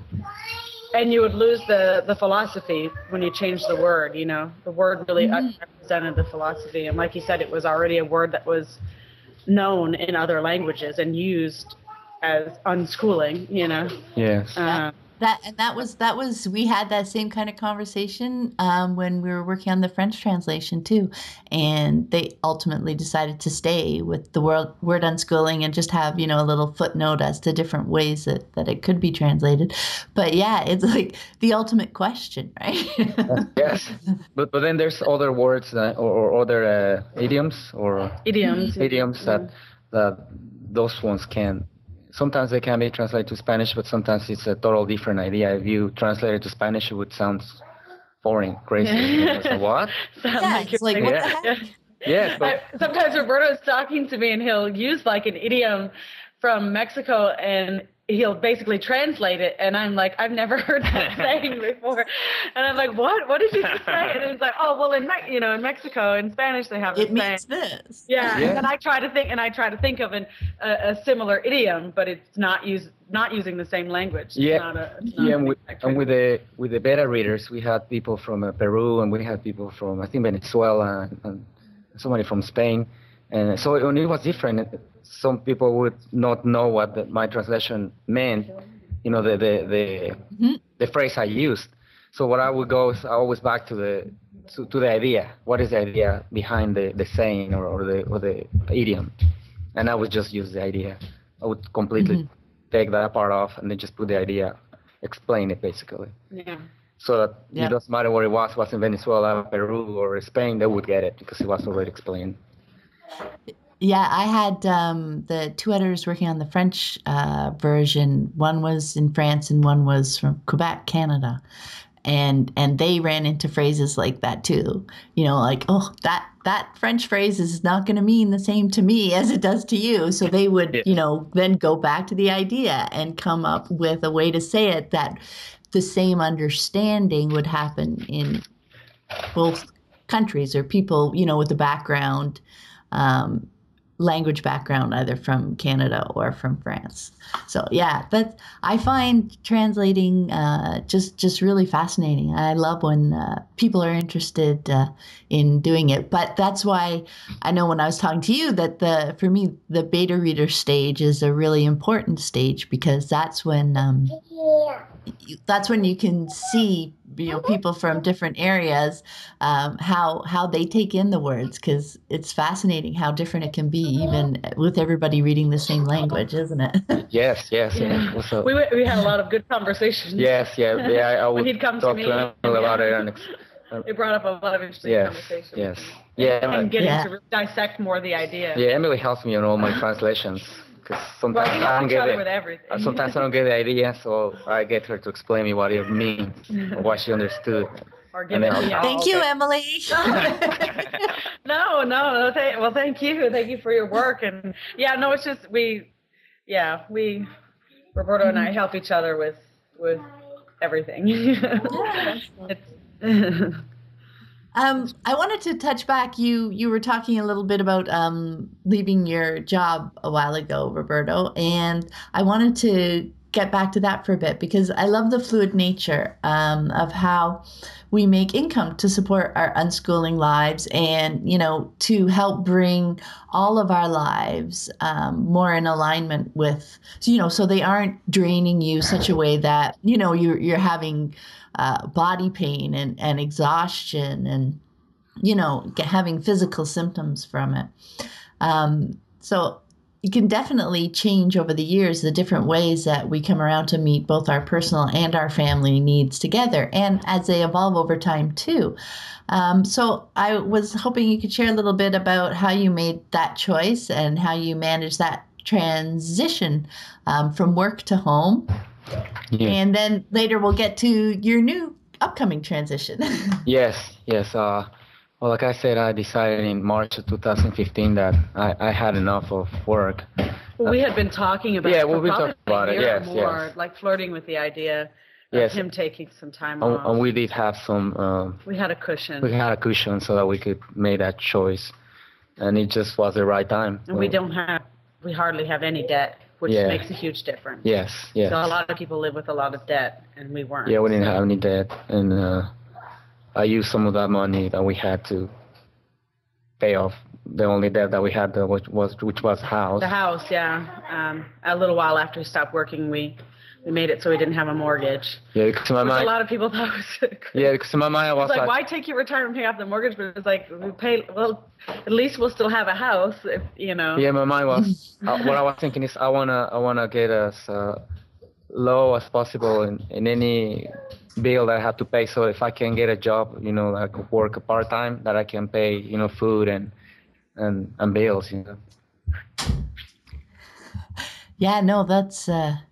and you would lose the, the philosophy when you change the word, you know, the word really mm-hmm. represented the philosophy. And like you said, it was already a word that was known in other languages and used as unschooling, you know. Yes. Uh, that and that was that was we had that same kind of conversation um, when we were working on the French translation too, and they ultimately decided to stay with the word word unschooling and just have you know a little footnote as to different ways that that it could be translated. But yeah, it's like the ultimate question, right? yes, but but then there's other words or, or other uh, idioms or idioms idioms that that those ones can sometimes they can be translated to Spanish, but sometimes it's a total different idea. If you translate it to Spanish, it would sound foreign, crazy. Yeah. what? yeah, like it's like, what yeah. the heck? Yes, but sometimes Roberto is talking to me and he'll use like an idiom from Mexico and he'll basically translate it and i'm like i've never heard that saying before. And i'm like what? What did you just say? And it's like oh well in Me- you know in mexico in spanish they have it means this yeah, yeah, and i try to think and i try to think of an, a, a similar idiom but it's not use not using the same language. Yeah. a, yeah and with, and with the with the beta readers we had people from uh, peru and we had people from i think venezuela and, and somebody from spain and so it, it was different some people would not know what the, my translation meant, you know, the the the, mm-hmm. the phrase I used. So what I would go is always back to the to, to, the idea. What is the idea behind the, the saying or, or the or the idiom? And I would just use the idea. I would completely mm-hmm. take that part off and then just put the idea, explain it basically. Yeah. So that yeah. it doesn't matter where it was, was in Venezuela, Peru, or Spain, they would get it because it was already explained. Yeah, I had um, the two editors working on the French uh, version. One was in France, and one was from Quebec, Canada, and and they ran into phrases like that too. You know, like oh that that French phrase is not going to mean the same to me as it does to you. So they would, yeah. you know, then go back to the idea and come up with a way to say it that the same understanding would happen in both countries or people, you know, with the background, um, language background, either from Canada or from France. So yeah, but I find translating uh, just just really fascinating. I love when uh, people are interested uh, in doing it. But that's why I know when I was talking to you that the for me the beta reader stage is a really important stage because that's when um, that's when you can see you know mm-hmm. people from mm-hmm. different areas um, how how they take in the words because it's fascinating how different it can be mm-hmm. even with everybody reading the same language isn't it? Yes yes yeah. So, we, we had a lot of good conversations. Yes yeah yeah i, I would he'd come talk to, me, to him about it and it brought up a lot of interesting yes, conversations yes. yeah and getting yeah. to dissect more the idea. Yeah emily helps me on all my translations because sometimes well, we I don't get it. with everything. Sometimes I don't get the idea, so I get her to explain me what it means, or what she understood. or give it then to thank you emily no, no, no. Th- well, thank you, thank you for your work, and yeah, no, it's just we, yeah, we, Roberto and I help each other with with everything. it's, Um, I wanted to touch back. You you were talking a little bit about um, leaving your job a while ago, Roberto, and I wanted to get back to that for a bit because I love the fluid nature um, of how we make income to support our unschooling lives and you know to help bring all of our lives um, more in alignment with you know so they aren't draining you such a way that you know you're you're having uh, body pain and, and exhaustion and you know having physical symptoms from it. Um, so you can definitely change over the years the different ways that we come around to meet both our personal and our family needs together and as they evolve over time too. Um, so i was hoping you could share a little bit about how you made that choice and how you managed that transition um, from work to home Yeah. and then later we'll get to your new upcoming transition. Yes, yes. Uh, well, like I said, I decided in March of 2015 that I, I had enough of work. well, we had been talking about Yeah, it for we've been talking about it, year yes, more, yes. like flirting with the idea of Yes. him taking some time And, off. and we did have some, uh, we had a cushion, we had a cushion so that we could make that choice. And it just was the right time. and we don't have, we hardly have any debt, which Yeah. makes a huge difference. Yes, yes. So a lot of people live with a lot of debt, and we weren't. Yeah, we didn't have any debt. And uh, I used some of that money that we had to pay off the only debt that we had, which was, which was house. The house, yeah. Um, a little while after we stopped working, we we made it so we didn't have a mortgage. Yeah, because in my Which a lot of people thought was crazy. yeah, because in my mind I was like, like, why take your retirement pay off the mortgage? But it's like we pay. Well, at least we'll still have a house, if you know. Yeah, my mind was uh, what I was thinking is I wanna I wanna get as uh, low as possible in, in any bill that I have to pay. So if I can get a job, you know, like work part time, that I can pay, you know, food and and and bills, you know. yeah, no, that's uh, it- it's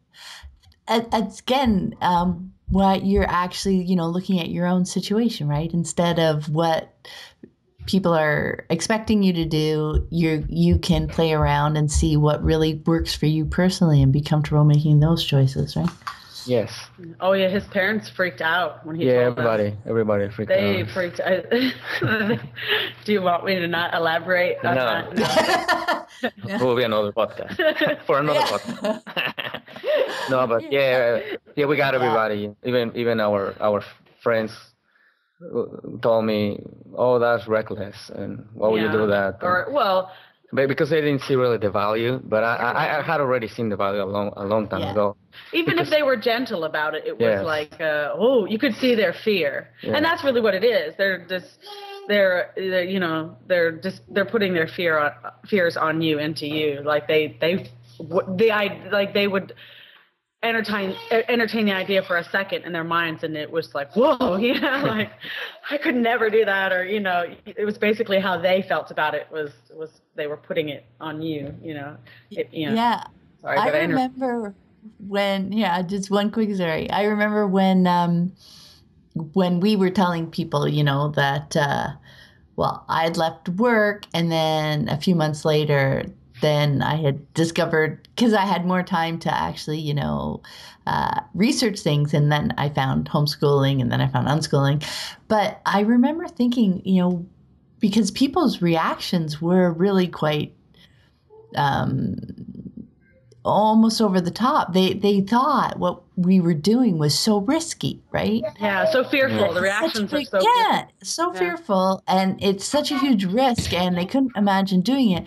again um, what you're actually you know looking at your own situation, right? Instead of what people are expecting you to do, you you can play around and see what really works for you personally and be comfortable making those choices, right? Yes. Oh yeah, his parents freaked out when he Yeah, told us. everybody, everybody freaked They out. freaked out. Do you want me to not elaborate on No. that? It will be another podcast for another podcast. No, but yeah, yeah, we got everybody. Even even our our friends uh, told me, "Oh, that's reckless," and why would you do that? Or well, But because they didn't see really the value, but I, I, I had already seen the value a long, a long time ago. even Because- if they were gentle about it, it was Yes. like, uh, oh, you could see their fear, and that's really what it is. They're just, they're, they're, you know, they're just, they're putting their fear on, fears on you into you. Like they, they, the, I, like they would entertain, entertain the idea for a second in their minds, and it was like, whoa, you know, like I could never do that, or you know, it was basically how they felt about it was, was they were putting it on you, you know, it, you know. Yeah, Sorry, I remember when yeah, just one quick story. I remember when um when we were telling people, you know, that uh well, I'd left work and then a few months later then I had discovered because I had more time to actually, you know, uh, research things. And then I found homeschooling and then I found unschooling. But I remember thinking, you know, because people's reactions were really quite um, almost over the top. They they thought what we were doing was so risky, right? Yeah, so fearful. Yeah. The reactions big, are so yeah, fearful. so yeah. fearful, and it's such a huge risk, and they couldn't imagine doing it.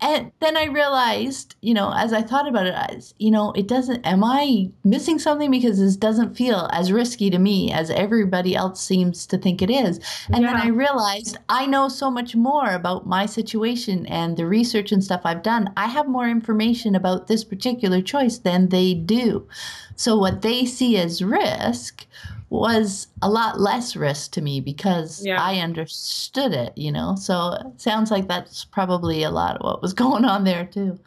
And then I realized, you know, as I thought about it, as you know, it doesn't. Am I missing something because this doesn't feel as risky to me as everybody else seems to think it is? And yeah. then I realized I know so much more about my situation and the research and stuff I've done. I have more information about this particular choice than they do. So what they see as risk was a lot less risk to me because yeah. I understood it, you know. So it sounds like that's probably a lot of what was going on there too.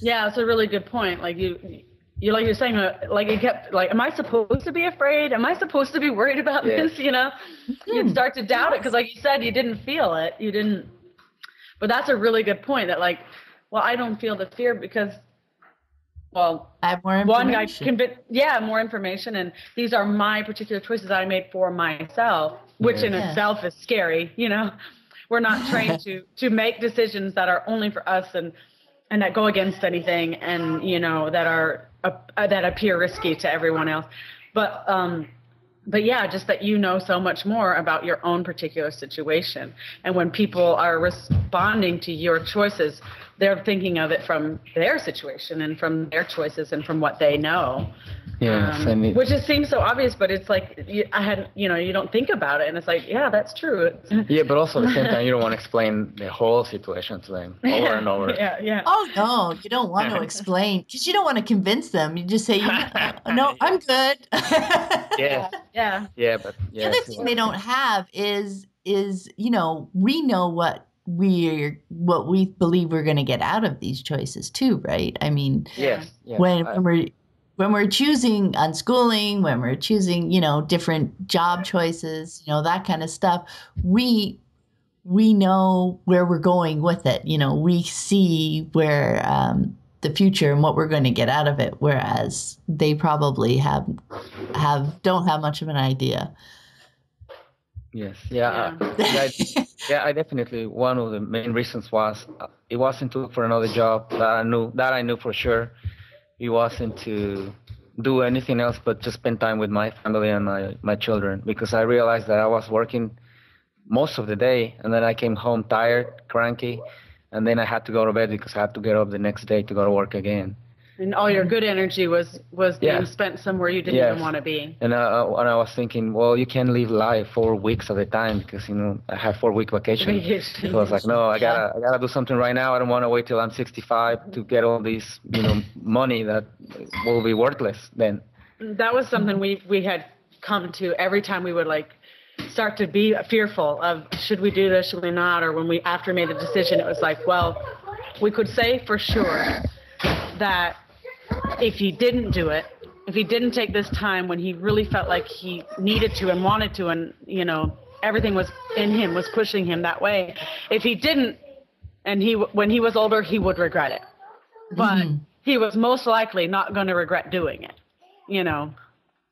Yeah, it's a really good point. Like you you like you're saying uh, like it kept like am I supposed to be afraid? Am I supposed to be worried about yeah. this, you know? Mm-hmm. You'd start to doubt it because like you said you didn't feel it. You didn't But that's a really good point that like well, I don't feel the fear because well, I have more information. One, I conv- yeah, more information, and these are my particular choices I made for myself, which yeah. in itself is scary. You know, we're not trained to to make decisions that are only for us and and that go against anything, and you know that are uh, that appear risky to everyone else. But um, but yeah, just that you know so much more about your own particular situation, and when people are responding to your choices they're thinking of it from their situation and from their choices and from what they know. Yes, um, I mean, which just seems so obvious, but it's like you, I had, you know, you don't think about it, and it's like, yeah, that's true. yeah, but also at the same time, you don't want to explain the whole situation to them over and over. Yeah, yeah. Oh no, you don't want to explain because you don't want to convince them. You just say, "No, I'm good." yeah, yeah, yeah. But yeah, the other thing they don't have is is you know we know what we're what we believe we're going to get out of these choices too right? I mean yes, yes when, when we're when we're choosing unschooling when we're choosing you know different job choices you know that kind of stuff we we know where we're going with it you know? We see where um, the future and what we're going to get out of it whereas they probably have have don't have much of an idea. Yes, yeah, yeah. Yeah, I definitely. One of the main reasons was it wasn't to look for another job that I knew that I knew for sure. It wasn't to do anything else but just spend time with my family and my my children because I realized that I was working most of the day and then I came home tired, cranky, and then I had to go to bed because I had to get up the next day to go to work again and all your good energy was was being spent somewhere you didn't yes. even want to be. And uh, and I was thinking, well, you can't live life four weeks at a time because you know I have four week vacation. so I was like, no, I gotta I gotta do something right now. I don't want to wait till I'm 65 to get all this you know money that will be worthless then. That was something we we had come to every time we would like start to be fearful of should we do this should we not or when we after made a decision it was like well we could say for sure that if he didn't do it, if he didn't take this time when he really felt like he needed to and wanted to, and you know everything was in him was pushing him that way, if he didn't, and he when he was older he would regret it, but mm. he was most likely not going to regret doing it. You know,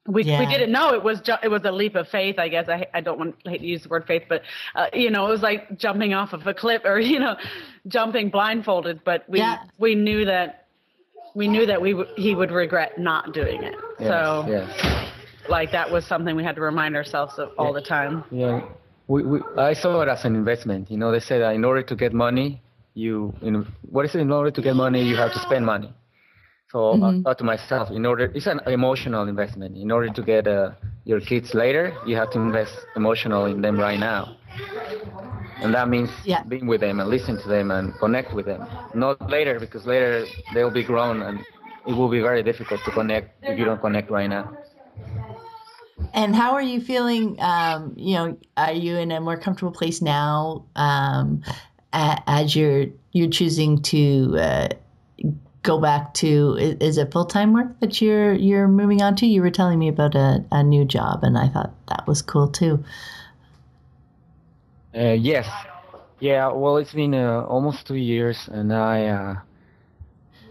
we yeah. we didn't know it was ju- it was a leap of faith. I guess I I don't want hate to use the word faith, but uh, you know it was like jumping off of a cliff or you know jumping blindfolded. But we yeah. we knew that we knew that we w- he would regret not doing it. Yes, so, yes. like that was something we had to remind ourselves of all yeah. the time. Yeah, we, we I saw it as an investment. You know, they said that in order to get money, you you know what is it? In order to get money, you have to spend money. So mm-hmm. I thought to myself, in order, it's an emotional investment. In order to get uh, your kids later, you have to invest emotional in them right now and that means yeah. being with them and listening to them and connect with them. Not later because later they'll be grown and it will be very difficult to connect if you don't connect right now. And how are you feeling um, you know are you in a more comfortable place now um, as you're you're choosing to uh, go back to is it full-time work that you're you're moving on to? You were telling me about a, a new job and i thought that was cool too uh, yes. Yeah, well, it's been uh, almost two years, and I uh,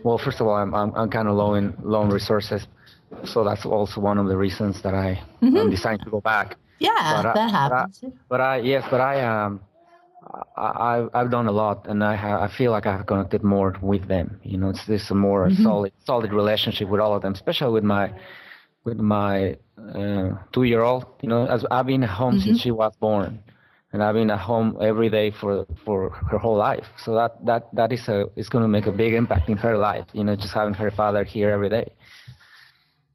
well, first of all, I'm I'm, I'm kind of low in low in resources, so that's also one of the reasons that I mm-hmm. I'm deciding to go back. Yeah, but that I, happens. But, I, but I, yes, but I um I I've done a lot, and I have, I feel like I've connected more with them. You know, it's this a more mm-hmm. solid solid relationship with all of them, especially with my with my uh, two year old. You know, as I've been home mm-hmm. since she was born and I've been at home every day for for her whole life. So that that that is a is going to make a big impact in her life. You know, just having her father here every day.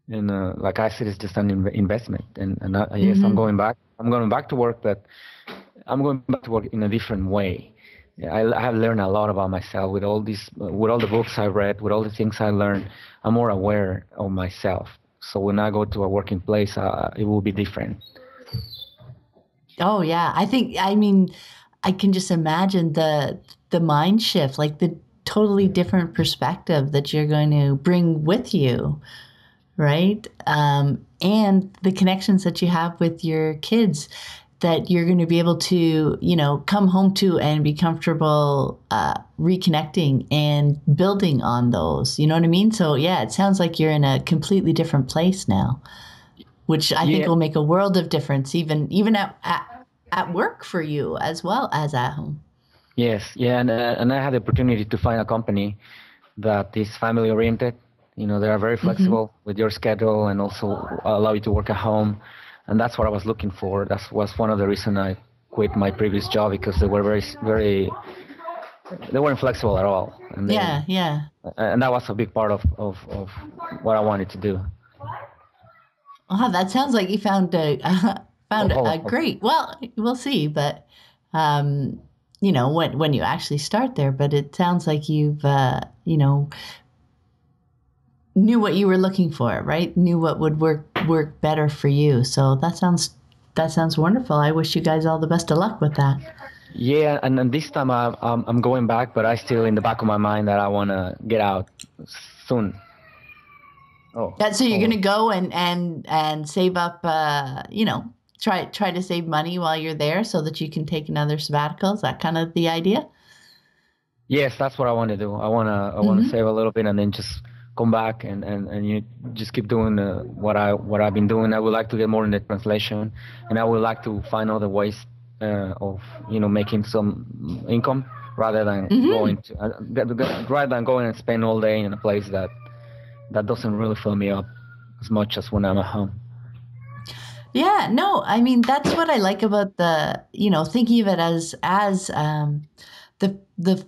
And uh, like I said, it's just an investment. And, and I, mm-hmm. yes, I'm mm-hmm. going back. I'm going back to work, but I'm going back to work in a different way. I, I have learned a lot about myself with all these, with all the books I read, with all the things I learned. I'm more aware of myself. So when I go to a working place, uh, it will be different. Oh yeah, I think I mean I can just imagine the the mind shift, like the totally different perspective that you're going to bring with you, right? Um, and the connections that you have with your kids that you're going to be able to, you know, come home to and be comfortable uh, reconnecting and building on those. You know what I mean? So yeah, it sounds like you're in a completely different place now which I yeah. think will make a world of difference, even even at, at, at work for you as well as at home. Yes, yeah, and uh, and I had the opportunity to find a company that is family oriented. You know, they are very mm-hmm. flexible mm-hmm. with your schedule and also allow you to work at home, and that's what I was looking for. That was one of the reasons I quit my previous job because they were very very they weren't flexible at all. And they, yeah, yeah. And that was a big part of, of, of what I wanted to do. Oh, that sounds like you found a found oh, a great. Well, we'll see, but um, you know when when you actually start there. But it sounds like you've uh, you know knew what you were looking for, right? Knew what would work work better for you. So that sounds that sounds wonderful. I wish you guys all the best of luck with that. Yeah, and, and this time I, I'm I'm going back, but I still in the back of my mind that I want to get out soon. Oh. That, so you're oh. going to go and and and save up, uh, you know, try try to save money while you're there, so that you can take another sabbatical. Is that kind of the idea? Yes, that's what I want to do. I want to I want to mm-hmm. save a little bit and then just come back and and and you just keep doing uh, what I what I've been doing. I would like to get more in the translation, and I would like to find other ways uh, of you know making some income rather than mm-hmm. going to uh, rather than going and spend all day in a place that that doesn't really fill me up as much as when I'm at home. Yeah, no, I mean that's what I like about the you know thinking of it as as um, the the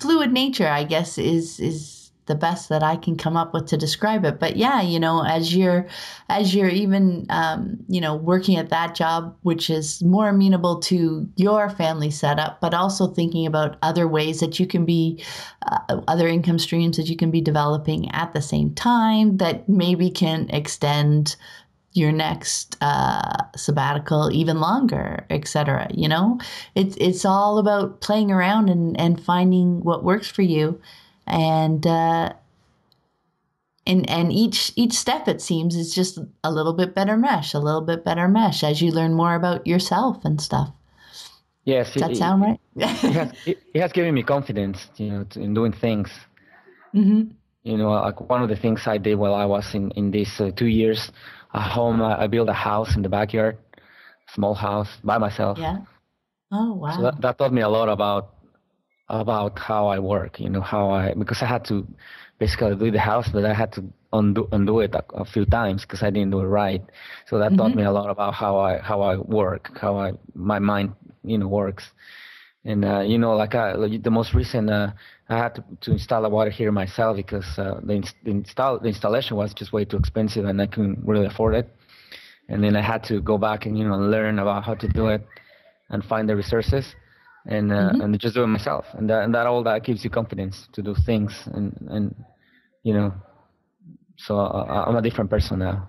fluid nature. I guess is is the best that I can come up with to describe it. But yeah, you know, as you're as you're even um, you know working at that job, which is more amenable to your family setup, but also thinking about other ways that you can be uh, other income streams that you can be developing at the same time that maybe can extend your next uh, sabbatical even longer, etc. You know, it's it's all about playing around and and finding what works for you and uh, and and each each step it seems is just a little bit better mesh, a little bit better mesh as you learn more about yourself and stuff. Yes, does that it, sound right? it, has, it, it, has given me confidence, you know, in doing things. Mm-hmm. You know, like one of the things I did while I was in in these uh, two years at home, I, I built a house in the backyard, small house by myself. Yeah. Oh wow. So that, that taught me a lot about about how I work, you know, how I, because I had to basically do the house, but I had to undo, undo it a, a few times because I didn't do it right. So that mm-hmm. taught me a lot about how I, how I work, how I, my mind, you know, works. And, uh, you know, like, I, the most recent, uh, I had to, to install a water heater myself because uh, the, the, install, the installation was just way too expensive and I couldn't really afford it. And then I had to go back and, you know, learn about how to do it and find the resources and uh, mm-hmm. and just do it myself. And that and that all that gives you confidence to do things and and you know so I, i'm a different person now.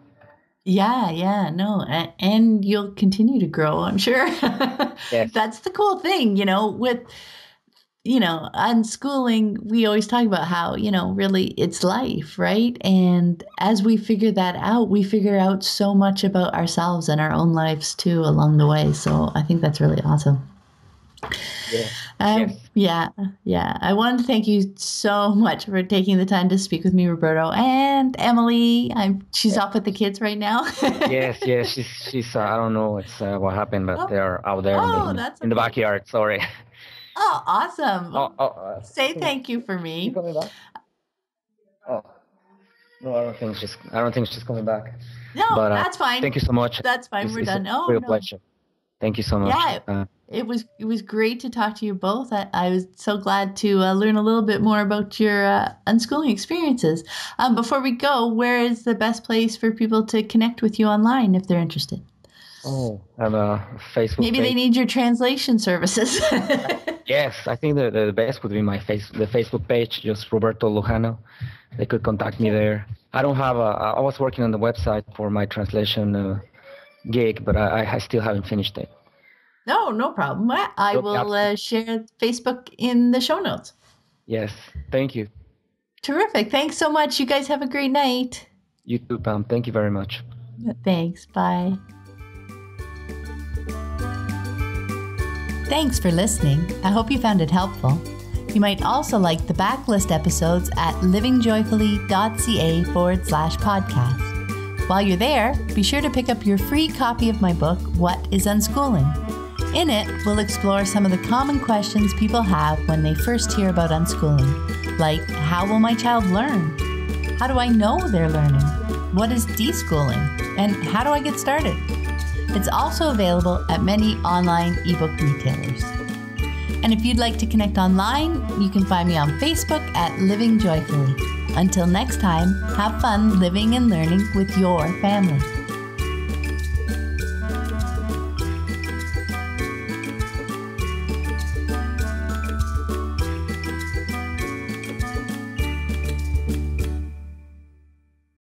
Yeah yeah no and, and you'll continue to grow i'm sure. Yes. that's the cool thing you know with you know unschooling we always talk about how you know really it's life right? And as we figure that out we figure out so much about ourselves and our own lives too along the way. So i think that's really awesome yeah. Um, yes. Yeah, yeah. I want to thank you so much for taking the time to speak with me, Roberto, and Emily. I'm she's yeah. off with the kids right now. yes, yes. She's she's. Uh, I don't know what's uh, what happened, but oh. they're out there oh, in, the, in the backyard. Sorry. Oh, awesome! Oh, oh, uh, Say thank you for me. Oh, no, I don't think she's. I don't think she's coming back. No, but, uh, that's fine. Thank you so much. That's fine. It's, We're it's done. Oh, real no. pleasure. Thank you so much. Yeah, uh, it was it was great to talk to you both. I, I was so glad to uh, learn a little bit more about your uh, unschooling experiences. Um, before we go, where is the best place for people to connect with you online if they're interested? Oh, I have a Facebook. Maybe page. they need your translation services. yes, I think the, the best would be my face the Facebook page, just Roberto Lujano. They could contact me there. I don't have a. I was working on the website for my translation uh, gig, but I, I still haven't finished it. No, no problem. I, I will uh, share Facebook in the show notes. Yes, thank you. Terrific. Thanks so much. You guys have a great night. You too, Pam. Thank you very much. Thanks. Bye. Thanks for listening. I hope you found it helpful. You might also like the backlist episodes at livingjoyfully.ca forward slash podcast. While you're there, be sure to pick up your free copy of my book, What is Unschooling? In it, we'll explore some of the common questions people have when they first hear about unschooling, like how will my child learn? How do I know they're learning? What is deschooling? And how do I get started? It's also available at many online ebook retailers. And if you'd like to connect online, you can find me on Facebook at Living Joyfully. Until next time, have fun living and learning with your family.